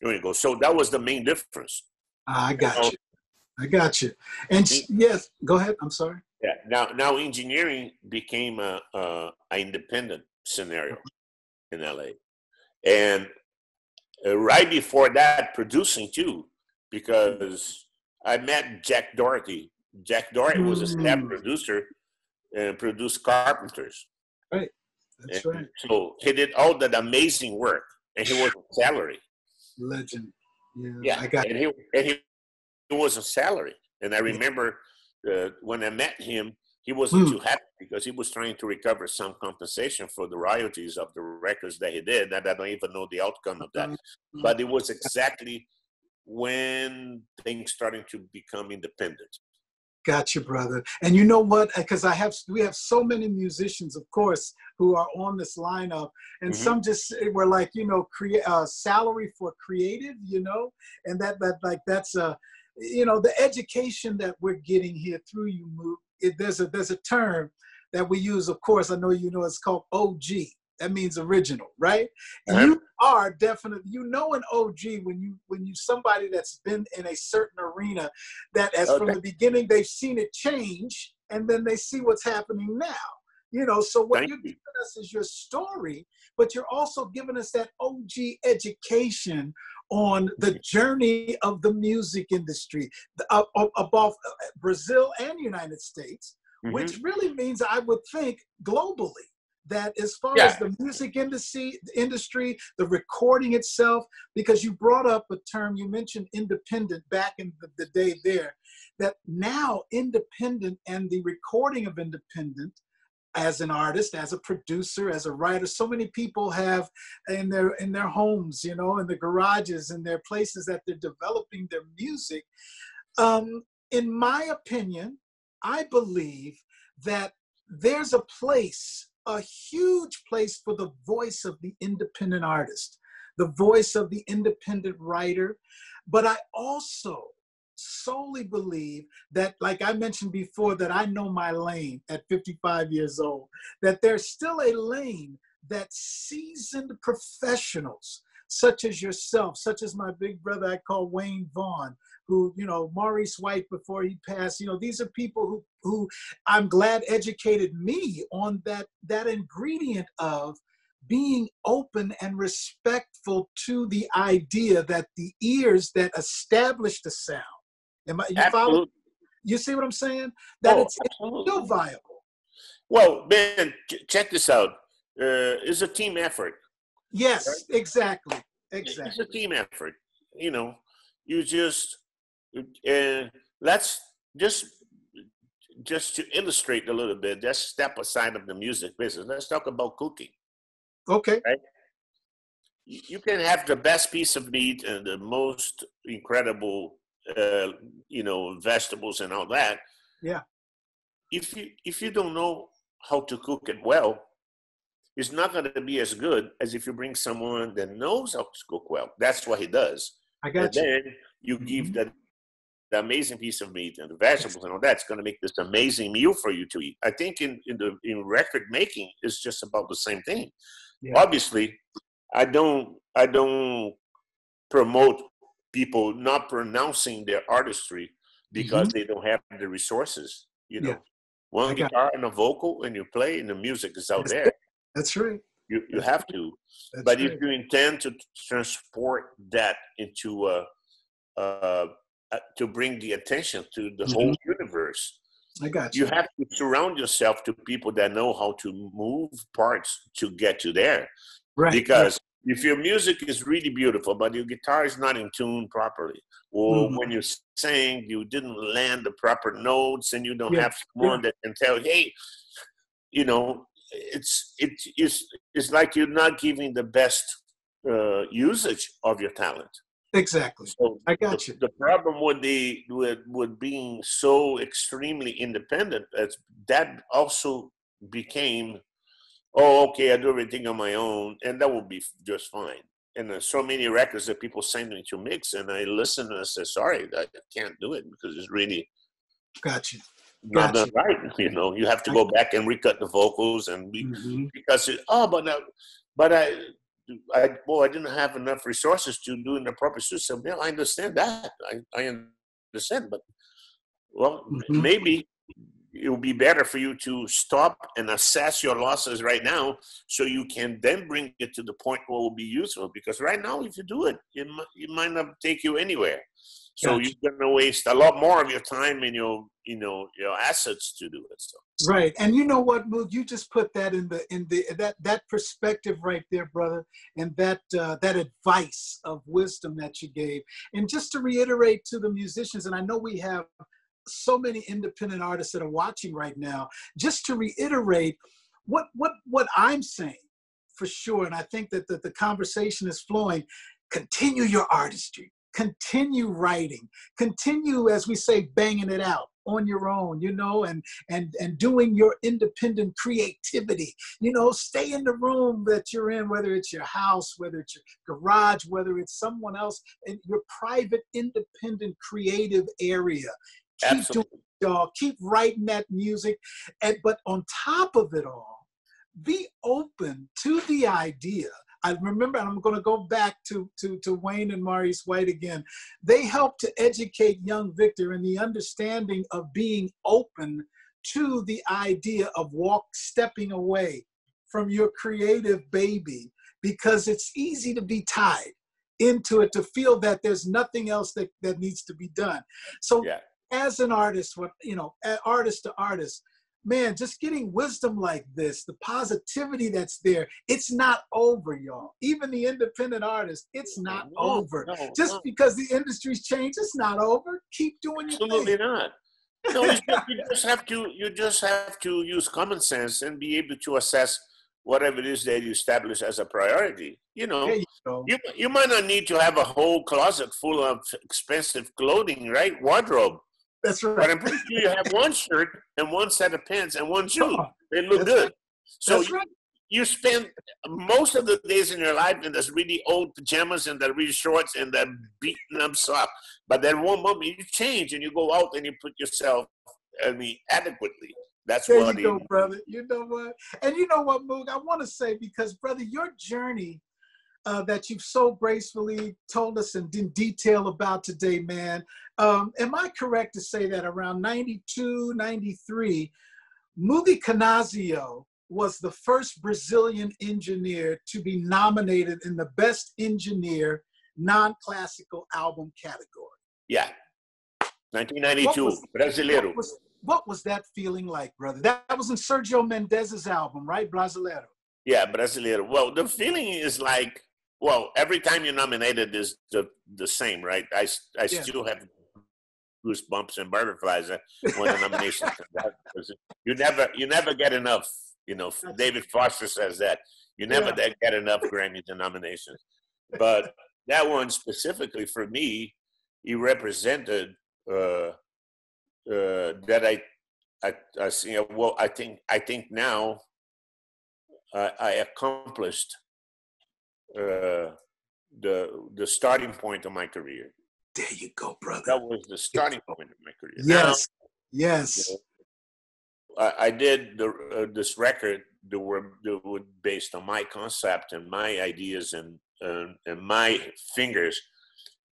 Here you go. So that was the main difference. I got you. I got you. And yes, go ahead. I'm sorry. Yeah. Now, now engineering became a, a, a independent scenario in LA, and uh, right before that, producing too, because I met Jack Daugherty. Jack Daugherty was a staff mm. producer and produced Carpenters. Right. That's and right. So he did all that amazing work, and he was a salary. Legend. Yeah, yeah. I got and he and he, he was a salary. And I remember uh, when I met him, he wasn't mm. too happy because he was trying to recover some compensation for the royalties of the records that he did. And I don't even know the outcome of that. Mm. But it was exactly when things starting to become independent. Gotcha, brother. And you know what? Because I have we have so many musicians, of course, who are on this lineup, and mm-hmm. some just were like, you know, create uh, salary for creative, you know, and that that like that's a you know the education that we're getting here through you it, there's a there's a term that we use, of course, I know you know it's called OG. That means original, right? Uh-huh. you are definitely you know an OG when you when you somebody that's been in a certain arena that as from the beginning they've seen it change and then they see what's happening now. You know, so what Thank you're you. giving us is your story, but you're also giving us that OG education on the journey of the music industry the, uh, above uh, Brazil and United States, Mhm. which really means I would think globally that as far Yeah. as the music industry, industry, the recording itself, because you brought up a term you mentioned independent back in the, the day there, that now independent and the recording of independent as an artist, as a producer, as a writer, so many people have in their in their homes, you know, in the garages, in their places that they're developing their music. Um, in my opinion, I believe that there's a place, a huge place for the voice of the independent artist, the voice of the independent writer. But I also solely believe that, like I mentioned before, that I know my lane at 55 years old, that there's still a lane that seasoned professionals, such as yourself, such as my big brother I call Wayne Vaughn, who, you know, Maurice White before he passed, you know, these are people who, who I'm glad educated me on that, that ingredient of being open and respectful to the idea that the ears that establish the sound, am I, you follow? You see what I'm saying? That Oh, it's, it's still viable. Well, Ben, check this out. Uh, it's a team effort. Yes, exactly, Exactly. It's a team effort. You know, you just uh, let's just just to illustrate a little bit. Just step aside of the music business. Let's talk about cooking. Okay, You you can have the best piece of meat and the most incredible, uh, you know, vegetables and all that. Yeah. If you if you don't know how to cook it well, it's not going to be as good as if you bring someone that knows how to cook well. That's what he does. I and got you. then you give Mhm. that the amazing piece of meat and the vegetables and all that's going to make this amazing meal for you to eat. I think in in the in record making it's just about the same thing. Yeah. Obviously, I don't I don't promote people not pronouncing their artistry because they don't have the resources. You know, Mm-hmm. Yeah. one guitar and a vocal, and you play, and the music is out That's there. That's right. You you have to. That's But right. if you intend to transport that into a, uh, uh, to bring the attention to the whole universe, I got you. you have to surround yourself to people that know how to move parts to get to there. right. Because if your music is really beautiful, but your guitar is not in tune properly, or Mhm. when you sing, you didn't land the proper notes, and you don't Yeah, have someone that can tell, hey, you know, it's it is it's like you're not giving the best uh, usage of your talent. exactly. So I got the, you. the problem with the with with being so extremely independent is that also became, oh, okay, I do everything on my own, and that will be just fine. And there's so many records that people send me to mix, and I listen and I say, sorry, I can't do it because it's really Got you. not Gotcha. done right. You know, you have to go back and recut the vocals and be, Mhm. because it, oh, but now, but I, I, well, I didn't have enough resources to do in the proper system. Yeah, I understand that. I, I understand, but well, Mhm. maybe it would be better for you to stop and assess your losses right now, so you can then bring it to the point where it will be useful. Because right now, if you do it, it might, it might not take you anywhere. So Gotcha. you're going to waste a lot more of your time and your, you know, your assets to do it. So. Right. And you know what, Moog, you just put that in the in the that that perspective right there, brother, and that uh, that advice of wisdom that you gave. And just to reiterate to the musicians, and I know we have so many independent artists that are watching right now, just to reiterate what what what I'm saying for sure, and I think that the, the conversation is flowing. Continue your artistry. Continue writing. Continue, as we say, banging it out on your own, you know, and and and doing your independent creativity. You know, stay in the room that you're in, whether it's your house, whether it's your garage, whether it's someone else, in your private, independent, creative area. Keep doing Absolutely. y'all. Keep writing that music. And but on top of it all, be open to the idea. I remember, and I'm going to go back to, to, to Wayne and Maurice White again. They helped to educate young Victor in the understanding of being open to the idea of walk stepping away from your creative baby because it's easy to be tied into it to feel that there's nothing else that, that needs to be done. So yeah. As an artist, what you know, artist to artist, man, just getting wisdom like this, the positivity that's there, it's not over, y'all. Even the independent artist, it's not no, over. No, just no. because the industry's changed, it's not over. Keep doing your Absolutely thing. not. No, you just have to you just have to use common sense and be able to assess whatever it is that you establish as a priority. You know, you, you, you might not need to have a whole closet full of expensive clothing, right? Wardrobe. That's right. But I'm pretty sure you have one shirt and one set of pants and one shoe. Oh, they look good. Right. So you, right. you spend most of the days in your life in those really old pajamas and the really shorts and the beaten up sock. But then one moment you change and you go out and you put yourself, I mean, adequately. That's there what you go, brother. You know what? And you know what, Moog? I want to say because, brother, your journey uh, that you've so gracefully told us in detail about today, man. Um, am I correct to say that around 92, 93, Moogie Canazio was the first Brazilian engineer to be nominated in the Best Engineer non-classical album category? Yeah, 1992, was, Brasileiro. What was, what was that feeling like, brother? That, that was in Sergio Mendes's album, right? Brasileiro. Yeah, Brasileiro. Well, the feeling is like, well, every time you're nominated is the the same, right? I, I yeah. still have goosebumps and butterflies when the nomination comes out. You never you never get enough. You know, David Foster says that you never yeah. get enough Grammy nominations. But that one specifically for me, he represented uh, uh, that I, I, I know, well, I think, I think now I, I accomplished uh, the the starting point of my career. There you go, brother. That was the starting point of my career. Yes, now, yes. I, I did the, uh, this record that were, that were based on my concept and my ideas and uh, and my fingers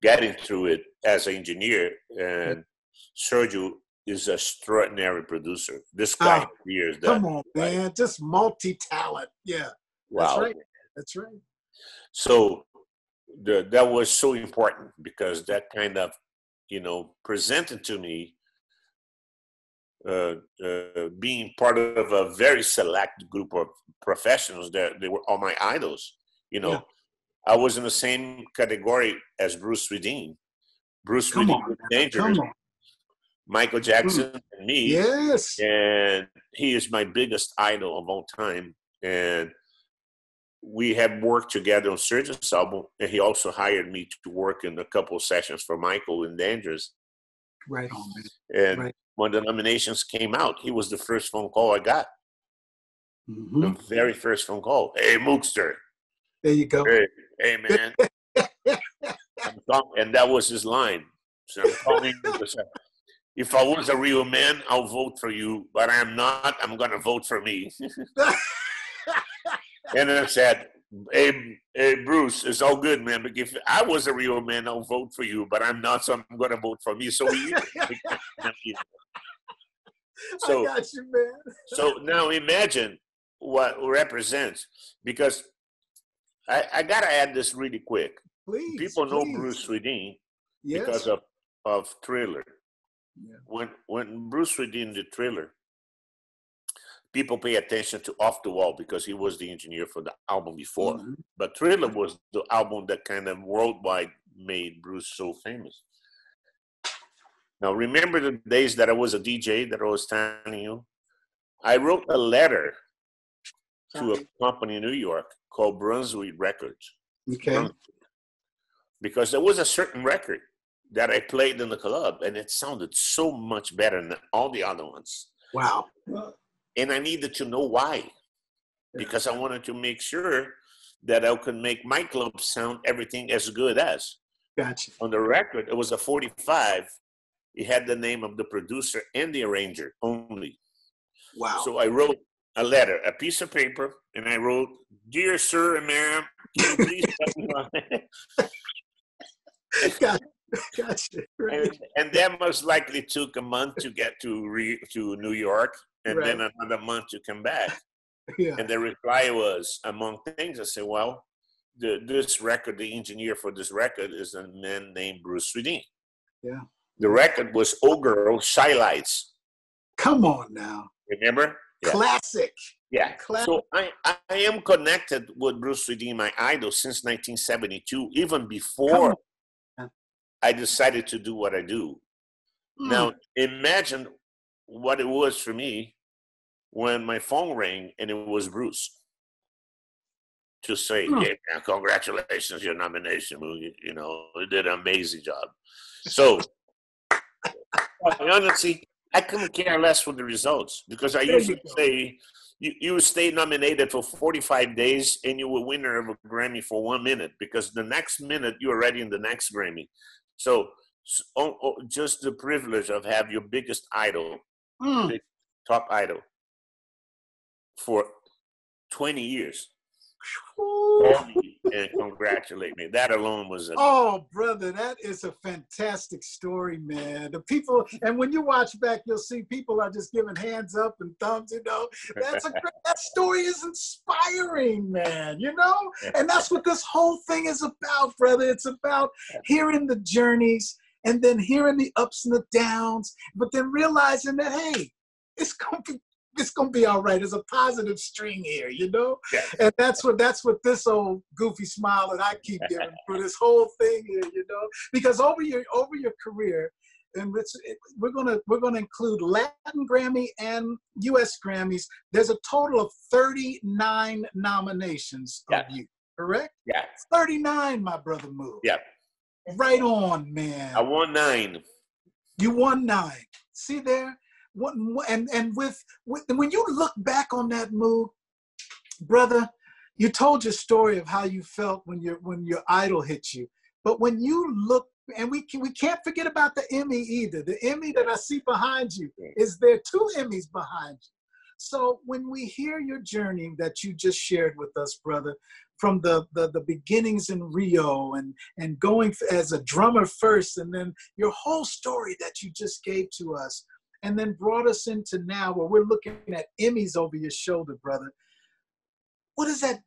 getting through it as an engineer. And Sergio is an extraordinary producer. This guy oh, here is Come on, man. Just multi talent. Yeah. Wow. That's right. That's right. So the, that was so important because that kind of, you know, presented to me uh, uh, being part of a very select group of professionals that they were all my idols. You know, yeah. I was in the same category as Bruce Swedien. Bruce Come was dangerous. Michael Jackson mm. and me. Yes. And he is my biggest idol of all time. And we have worked together on Sergio's album, and he also hired me to work in a couple of sessions for Michael and Dangerous. Right on, And right. when the nominations came out, he was the first phone call I got. Mm-hmm. The very first phone call. Hey, Mookster. There you go. Hey, hey man. and that was his line. So I'm calling if I was a real man, I'll vote for you, but I'm not. I'm going to vote for me. and I said, hey, hey, Bruce, it's all good, man. But if I was a real man, I'll vote for you, but I'm not, so I'm going to vote for me. So we. so, I got you, man. so now imagine what represents, because I, I got to add this really quick. Please, People please. know Bruce Swedien yes. because of, of Thriller. Yeah. When when Bruce Swedien did Thriller, people pay attention to Off the Wall because he was the engineer for the album before. Mm-hmm. But Thriller was the album that kind of worldwide made Bruce so famous. Now, remember the days that I was a DJ that I was telling you? I wrote a letter to a company in New York called Brunswick Records. Okay. Brunswick. Because there was a certain record that I played in the club and it sounded so much better than all the other ones. Wow and I needed to know why, because I wanted to make sure that I could make my club sound everything as good as. Gotcha. On the record, it was a 45. it had the name of the producer and the arranger only. Wow. So I wrote a letter, a piece of paper, and I wrote, "Dear sir and ma'am, please tell me why?" gotcha. gotcha. Right. and, and that most likely took a month to get to re, to New York, and then another month to come back. Yeah. And the reply was, among things, I said, "Well, the, this record, the engineer for this record is a man named Bruce Swedien. Yeah. The record was "Oh Girl, Chi-Lites." Come on now. Remember? Yeah. Classic. Yeah. Classic. So I, I am connected with Bruce Swedien, my idol, since 1972, even before. I decided to do what I do. Mm. Now, imagine what it was for me when my phone rang and it was Bruce to say, Hmm. "Hey, man, congratulations, your nomination. You, you know, you did an amazing job." So, honestly, I couldn't care less for the results because I used to say you, you stay nominated for 45 days and you were winner of a Grammy for one minute because the next minute you're already in the next Grammy. So, s- oh, oh, just the privilege of have your biggest idol, Mm. top idol, for 20 years Ooh. call me and congratulate me. That alone was a Oh, brother, that is a fantastic story, man. The people, and when you watch back, you'll see people are just giving hands up and thumbs. You know, that's a great. That story is inspiring, man. You know, and that's what this whole thing is about, brother. It's about hearing the journeys and then hearing the ups and the downs, but then realizing that hey, it's gonna be. It's gonna be all right. There's a positive string here, you know Yeah. and that's what that's what this old goofy smile that I keep giving for this whole thing here, you know. Because over your over your career, and we're gonna we're gonna include Latin Grammy and U.S. Grammys. There's a total of 39 nominations Yeah. of you, correct? yeah. 39, my brother. Move. Yeah. Right on, man. I won nine. You won nine. See there? What, and and with, with when you look back on that move, brother, you told your story of how you felt when your when your idol hit you. But when you look, and we can, we can't forget about the Emmy either. The Emmy that I see behind you is there two Emmys behind you. So when we hear your journey that you just shared with us, brother, from the, the, the beginnings in Rio and, and going as a drummer first, and then your whole story that you just gave to us, and then brought us into now where we're looking at Emmys over your shoulder, brother. What is that?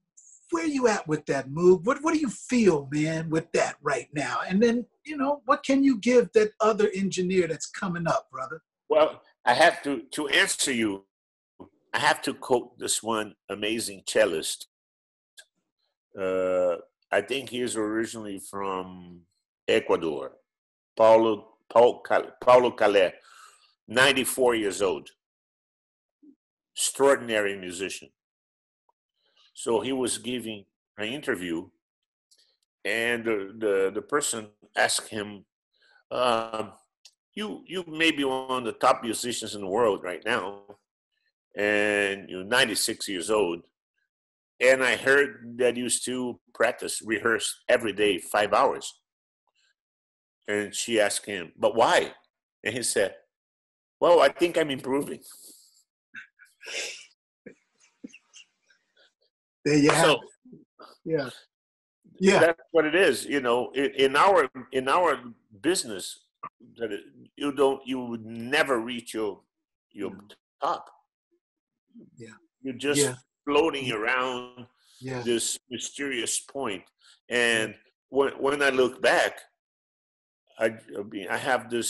Where are you at with that move? What what do you feel, man, with that right now? And then, you know, what can you give that other engineer that's coming up, brother? Well, I have to to answer you. I have to quote this one amazing cellist. Uh, I think he is originally from Ecuador. Paulo Paul, Cal- Paulo Calais, 94 years old. Extraordinary musician. So he was giving an interview, and the the, the person asked him, um, "You you may be one of the top musicians in the world right now, and you're 96 years old, and I heard that you still practice, rehearse every day, five hours." And she asked him, "But why?" And he said, "Well, I think I'm improving." There you have So. Yeah. Yeah. that's what it is you know in, in our in our business that it, you don't you would never reach your your top Yeah. you're just Yeah. floating around Yeah. this mysterious point and when when i look back i i mean i have this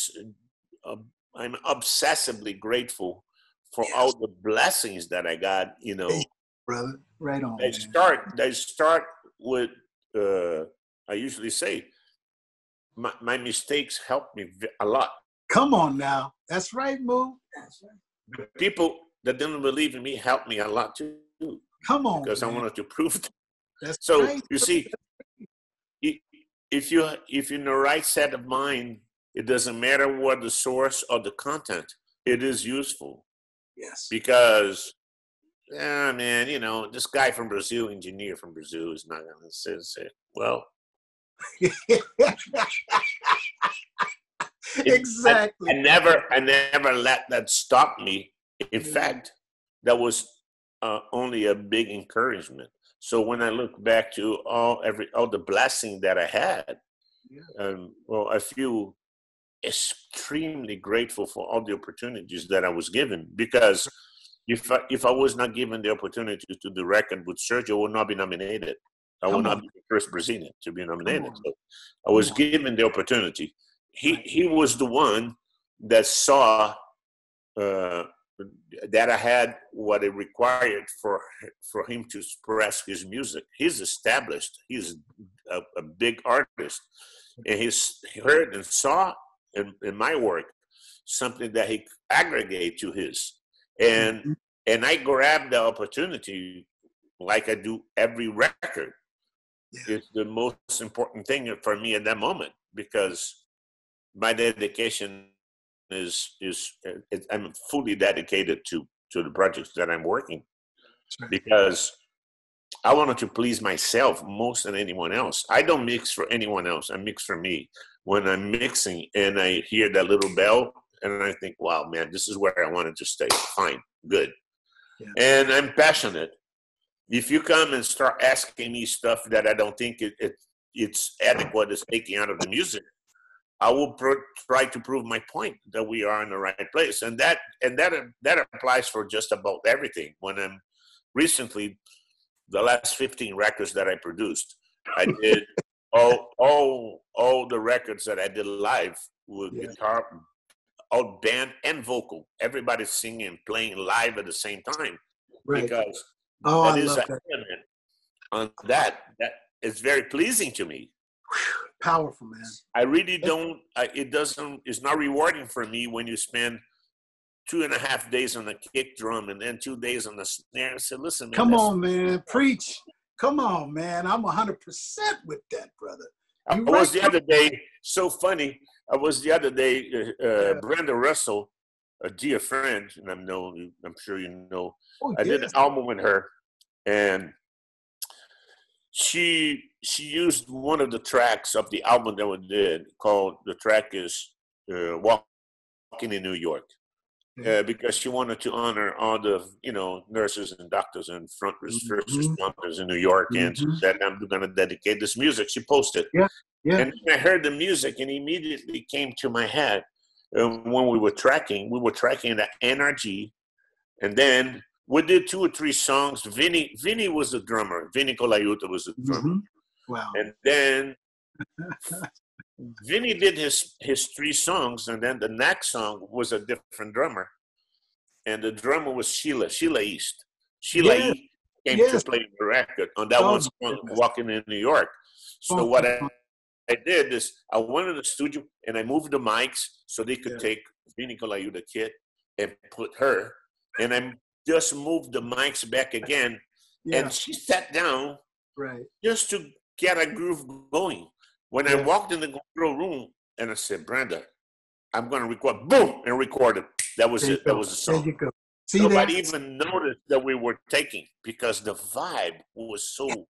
uh, i'm obsessively grateful for Yes. all the blessings that i got you know Brother. Right on. they man. start they start with uh i usually say my, my mistakes helped me a lot Come on now. That's right, Moo. That's right. the people that didn't believe in me helped me a lot too Come on. because i wanted to prove that. That's so right. you see if you if you're in the right set of mind it doesn't matter what the source or the content it is useful Yes. because yeah man you know this guy from brazil engineer from brazil is not gonna say, say well exactly. I, I, never, I never let that stop me. In yeah. fact, that was uh, only a big encouragement. So when I look back to all every all the blessing that I had, yeah. um, well, I feel extremely grateful for all the opportunities that I was given because if I, if I was not given the opportunity to do record with Sergio, I would not be nominated. I would not be the first Brazilian to be nominated. So I was given the opportunity. He he was the one that saw uh, that I had what it required for for him to express his music. He's established. He's a, a big artist, and he's heard and saw in, in my work something that he aggregate to his and mm-hmm. and i grabbed the opportunity like i do every record yeah. it's the most important thing for me at that moment because my dedication is is it, i'm fully dedicated to to the projects that i'm working because I wanted to please myself most than anyone else. I don't mix for anyone else. I mix for me when I'm mixing and I hear that little bell and I think, wow, man, this is where I wanted to stay. Fine, good. Yeah. And I'm passionate. If you come and start asking me stuff that I don't think it, it it's adequate as taking out of the music, I will pr- try to prove my point that we are in the right place, and that and that that applies for just about everything. When I'm recently, the last 15 records that I produced, I did all all all the records that I did live with yeah. guitar, all band and vocal. everybody singing and playing live at the same time right. because oh, that I is that. on that that is very pleasing to me. Powerful man. I really don't. I, it doesn't. It's not rewarding for me when you spend two and a half days on the kick drum and then two days on the snare. I said, "Listen, man, come on, man, preach." Come on, man. I'm 100% with that, brother. I, I was the other day, so funny. I was the other day, uh, uh, yeah. Brenda Russell, a dear friend, and I'm know, I'm sure you know. Oh, I yes. did an album with her, and she she used one of the tracks of the album that we did called the track is uh, "Walking in New York," uh, because she wanted to honor all the you know nurses and doctors and front first mm-hmm. responders in New York, mm-hmm. and said I'm going to dedicate this music. She posted, yeah, yeah. And I heard the music, and immediately came to my head uh, when we were tracking. We were tracking the NRG, and then we did two or three songs. Vinnie, Vinnie was the drummer. Vinnie Colaiuta was the drummer. Mm-hmm. Wow. And then Vinnie did his his three songs, and then the next song was a different drummer, and the drummer was Sheila Sheila East. Sheila yes. East came yes. to play the record on that oh, one song, "Walking in New York." So oh, what I, I did is I went to the studio and I moved the mics so they could yeah. take Vinnie Colaiuta kid and put her, and I just moved the mics back again, yeah. and she sat down right just to get a groove going. When yeah. I walked in the control room and I said, Brenda, I'm going to record, boom, and recorded. That was it. That was the song. There. See Nobody that? even noticed that we were taking because the vibe was so.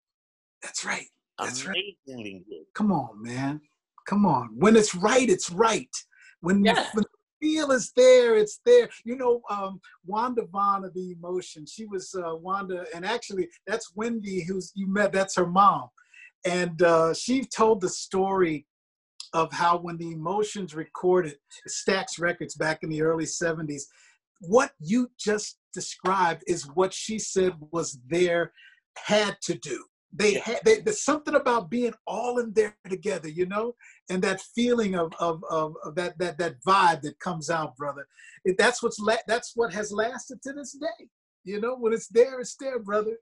That's right. That's amazingly right. good. Come on, man. Come on. When it's right, it's right. When, yeah. when the feel is there, it's there. You know, um, Wanda Vaughn of the Emotion. She was uh, Wanda, and actually, that's Wendy, who's you met. That's her mom. And uh, she told the story of how when the Emotions recorded Stax Records back in the early 70s, what you just described is what she said was there, had to do. They had they, there's something about being all in there together, you know, and that feeling of of, of, of that that that vibe that comes out, brother. It, that's what's la- that's what has lasted to this day. You know, when it's there, it's there, brother.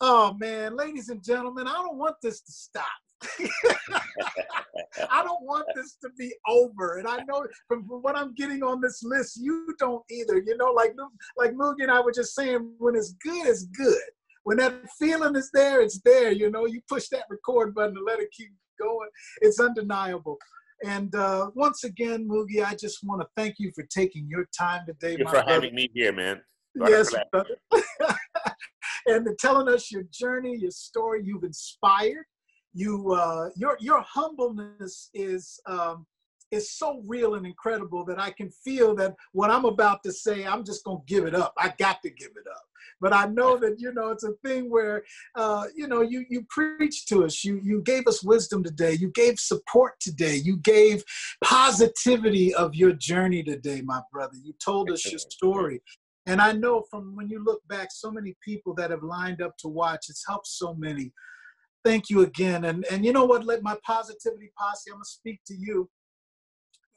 Oh man, ladies and gentlemen, I don't want this to stop. I don't want this to be over. And I know from, from, what I'm getting on this list, you don't either. You know, like like Moogie and I were just saying, when it's good, it's good. When that feeling is there, it's there. You know, you push that record button to let it keep going. It's undeniable. And uh, once again, Moogie, I just want to thank you for taking your time today. Thank you for brother. having me here, man. yes, brother. and telling us your journey, your story. You've inspired. You, uh, your your humbleness is um, is so real and incredible that I can feel that what I'm about to say, I'm just going to give it up. I got to give it up. But I know that, you know, it's a thing where, uh, you know, you, you preach to us. You, you gave us wisdom today. You gave support today. You gave positivity of your journey today, my brother. You told us your story. And I know from when you look back, so many people that have lined up to watch, it's helped so many. Thank you again. And, and you know what? Let my positivity posse, I'm going to speak to you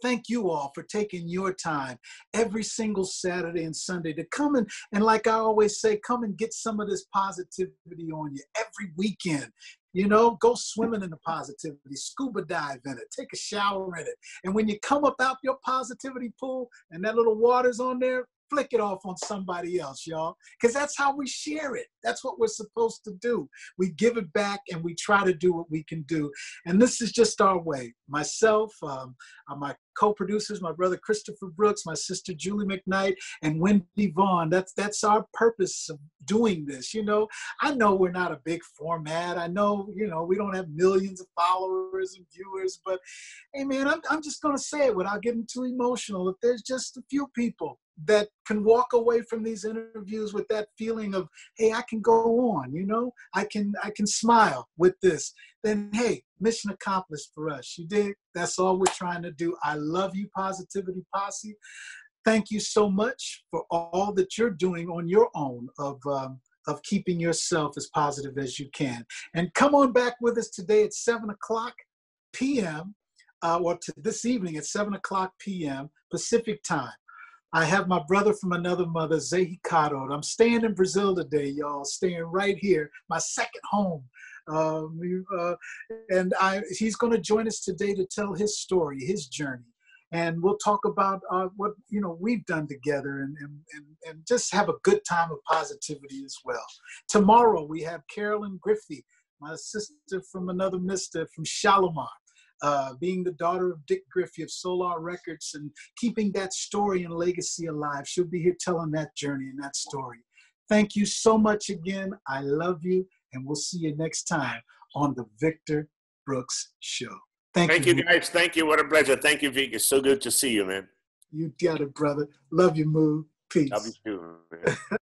thank you all for taking your time every single Saturday and Sunday to come and, and like I always say, come and get some of this positivity on you every weekend. You know, go swimming in the positivity, scuba dive in it, take a shower in it. And when you come up out your positivity pool and that little water's on there, flick it off on somebody else, y'all. Because that's how we share it. That's what we're supposed to do. We give it back and we try to do what we can do. And this is just our way. Myself, um, uh, my co-producers, my brother Christopher Brooks, my sister Julie McKnight, and Wendy Vaughn. That's that's our purpose of doing this. You know, I know we're not a big format. I know, you know, we don't have millions of followers and viewers, but hey man, I'm, I'm just gonna say it without getting too emotional. If there's just a few people that can walk away from these interviews with that feeling of hey i can go on you know? I can i can smile with this. Then hey mission accomplished for us. You did that's all we're trying to do. I love you positivity posse. Thank you so much for all that you're doing on your own of um, of keeping yourself as positive as you can. And come on back with us today at 7 o'clock p.m uh, or to this evening at 7 o'clock p.m pacific time I have my brother from another mother, Zé Ricardo. I'm staying in Brazil today, y'all, staying right here, my second home. Um, uh, and I, he's going to join us today to tell his story, his journey. And we'll talk about uh, what you know we've done together, and, and, and, and just have a good time of positivity as well. Tomorrow we have Carolyn Griffey, my sister from another mister from Shalimar uh, being the daughter of Dick Griffey of Solar Records and keeping that story and legacy alive. She'll be here telling that journey and that story. Thank you so much again. I love you, and we'll see you next time on the Victor Brooks Show. Thank, Thank you, you guys. Thank you. What a pleasure. Thank you, Vic. It's so good to see you, man. You got it, brother. Love you, Moo. Peace. Love you too,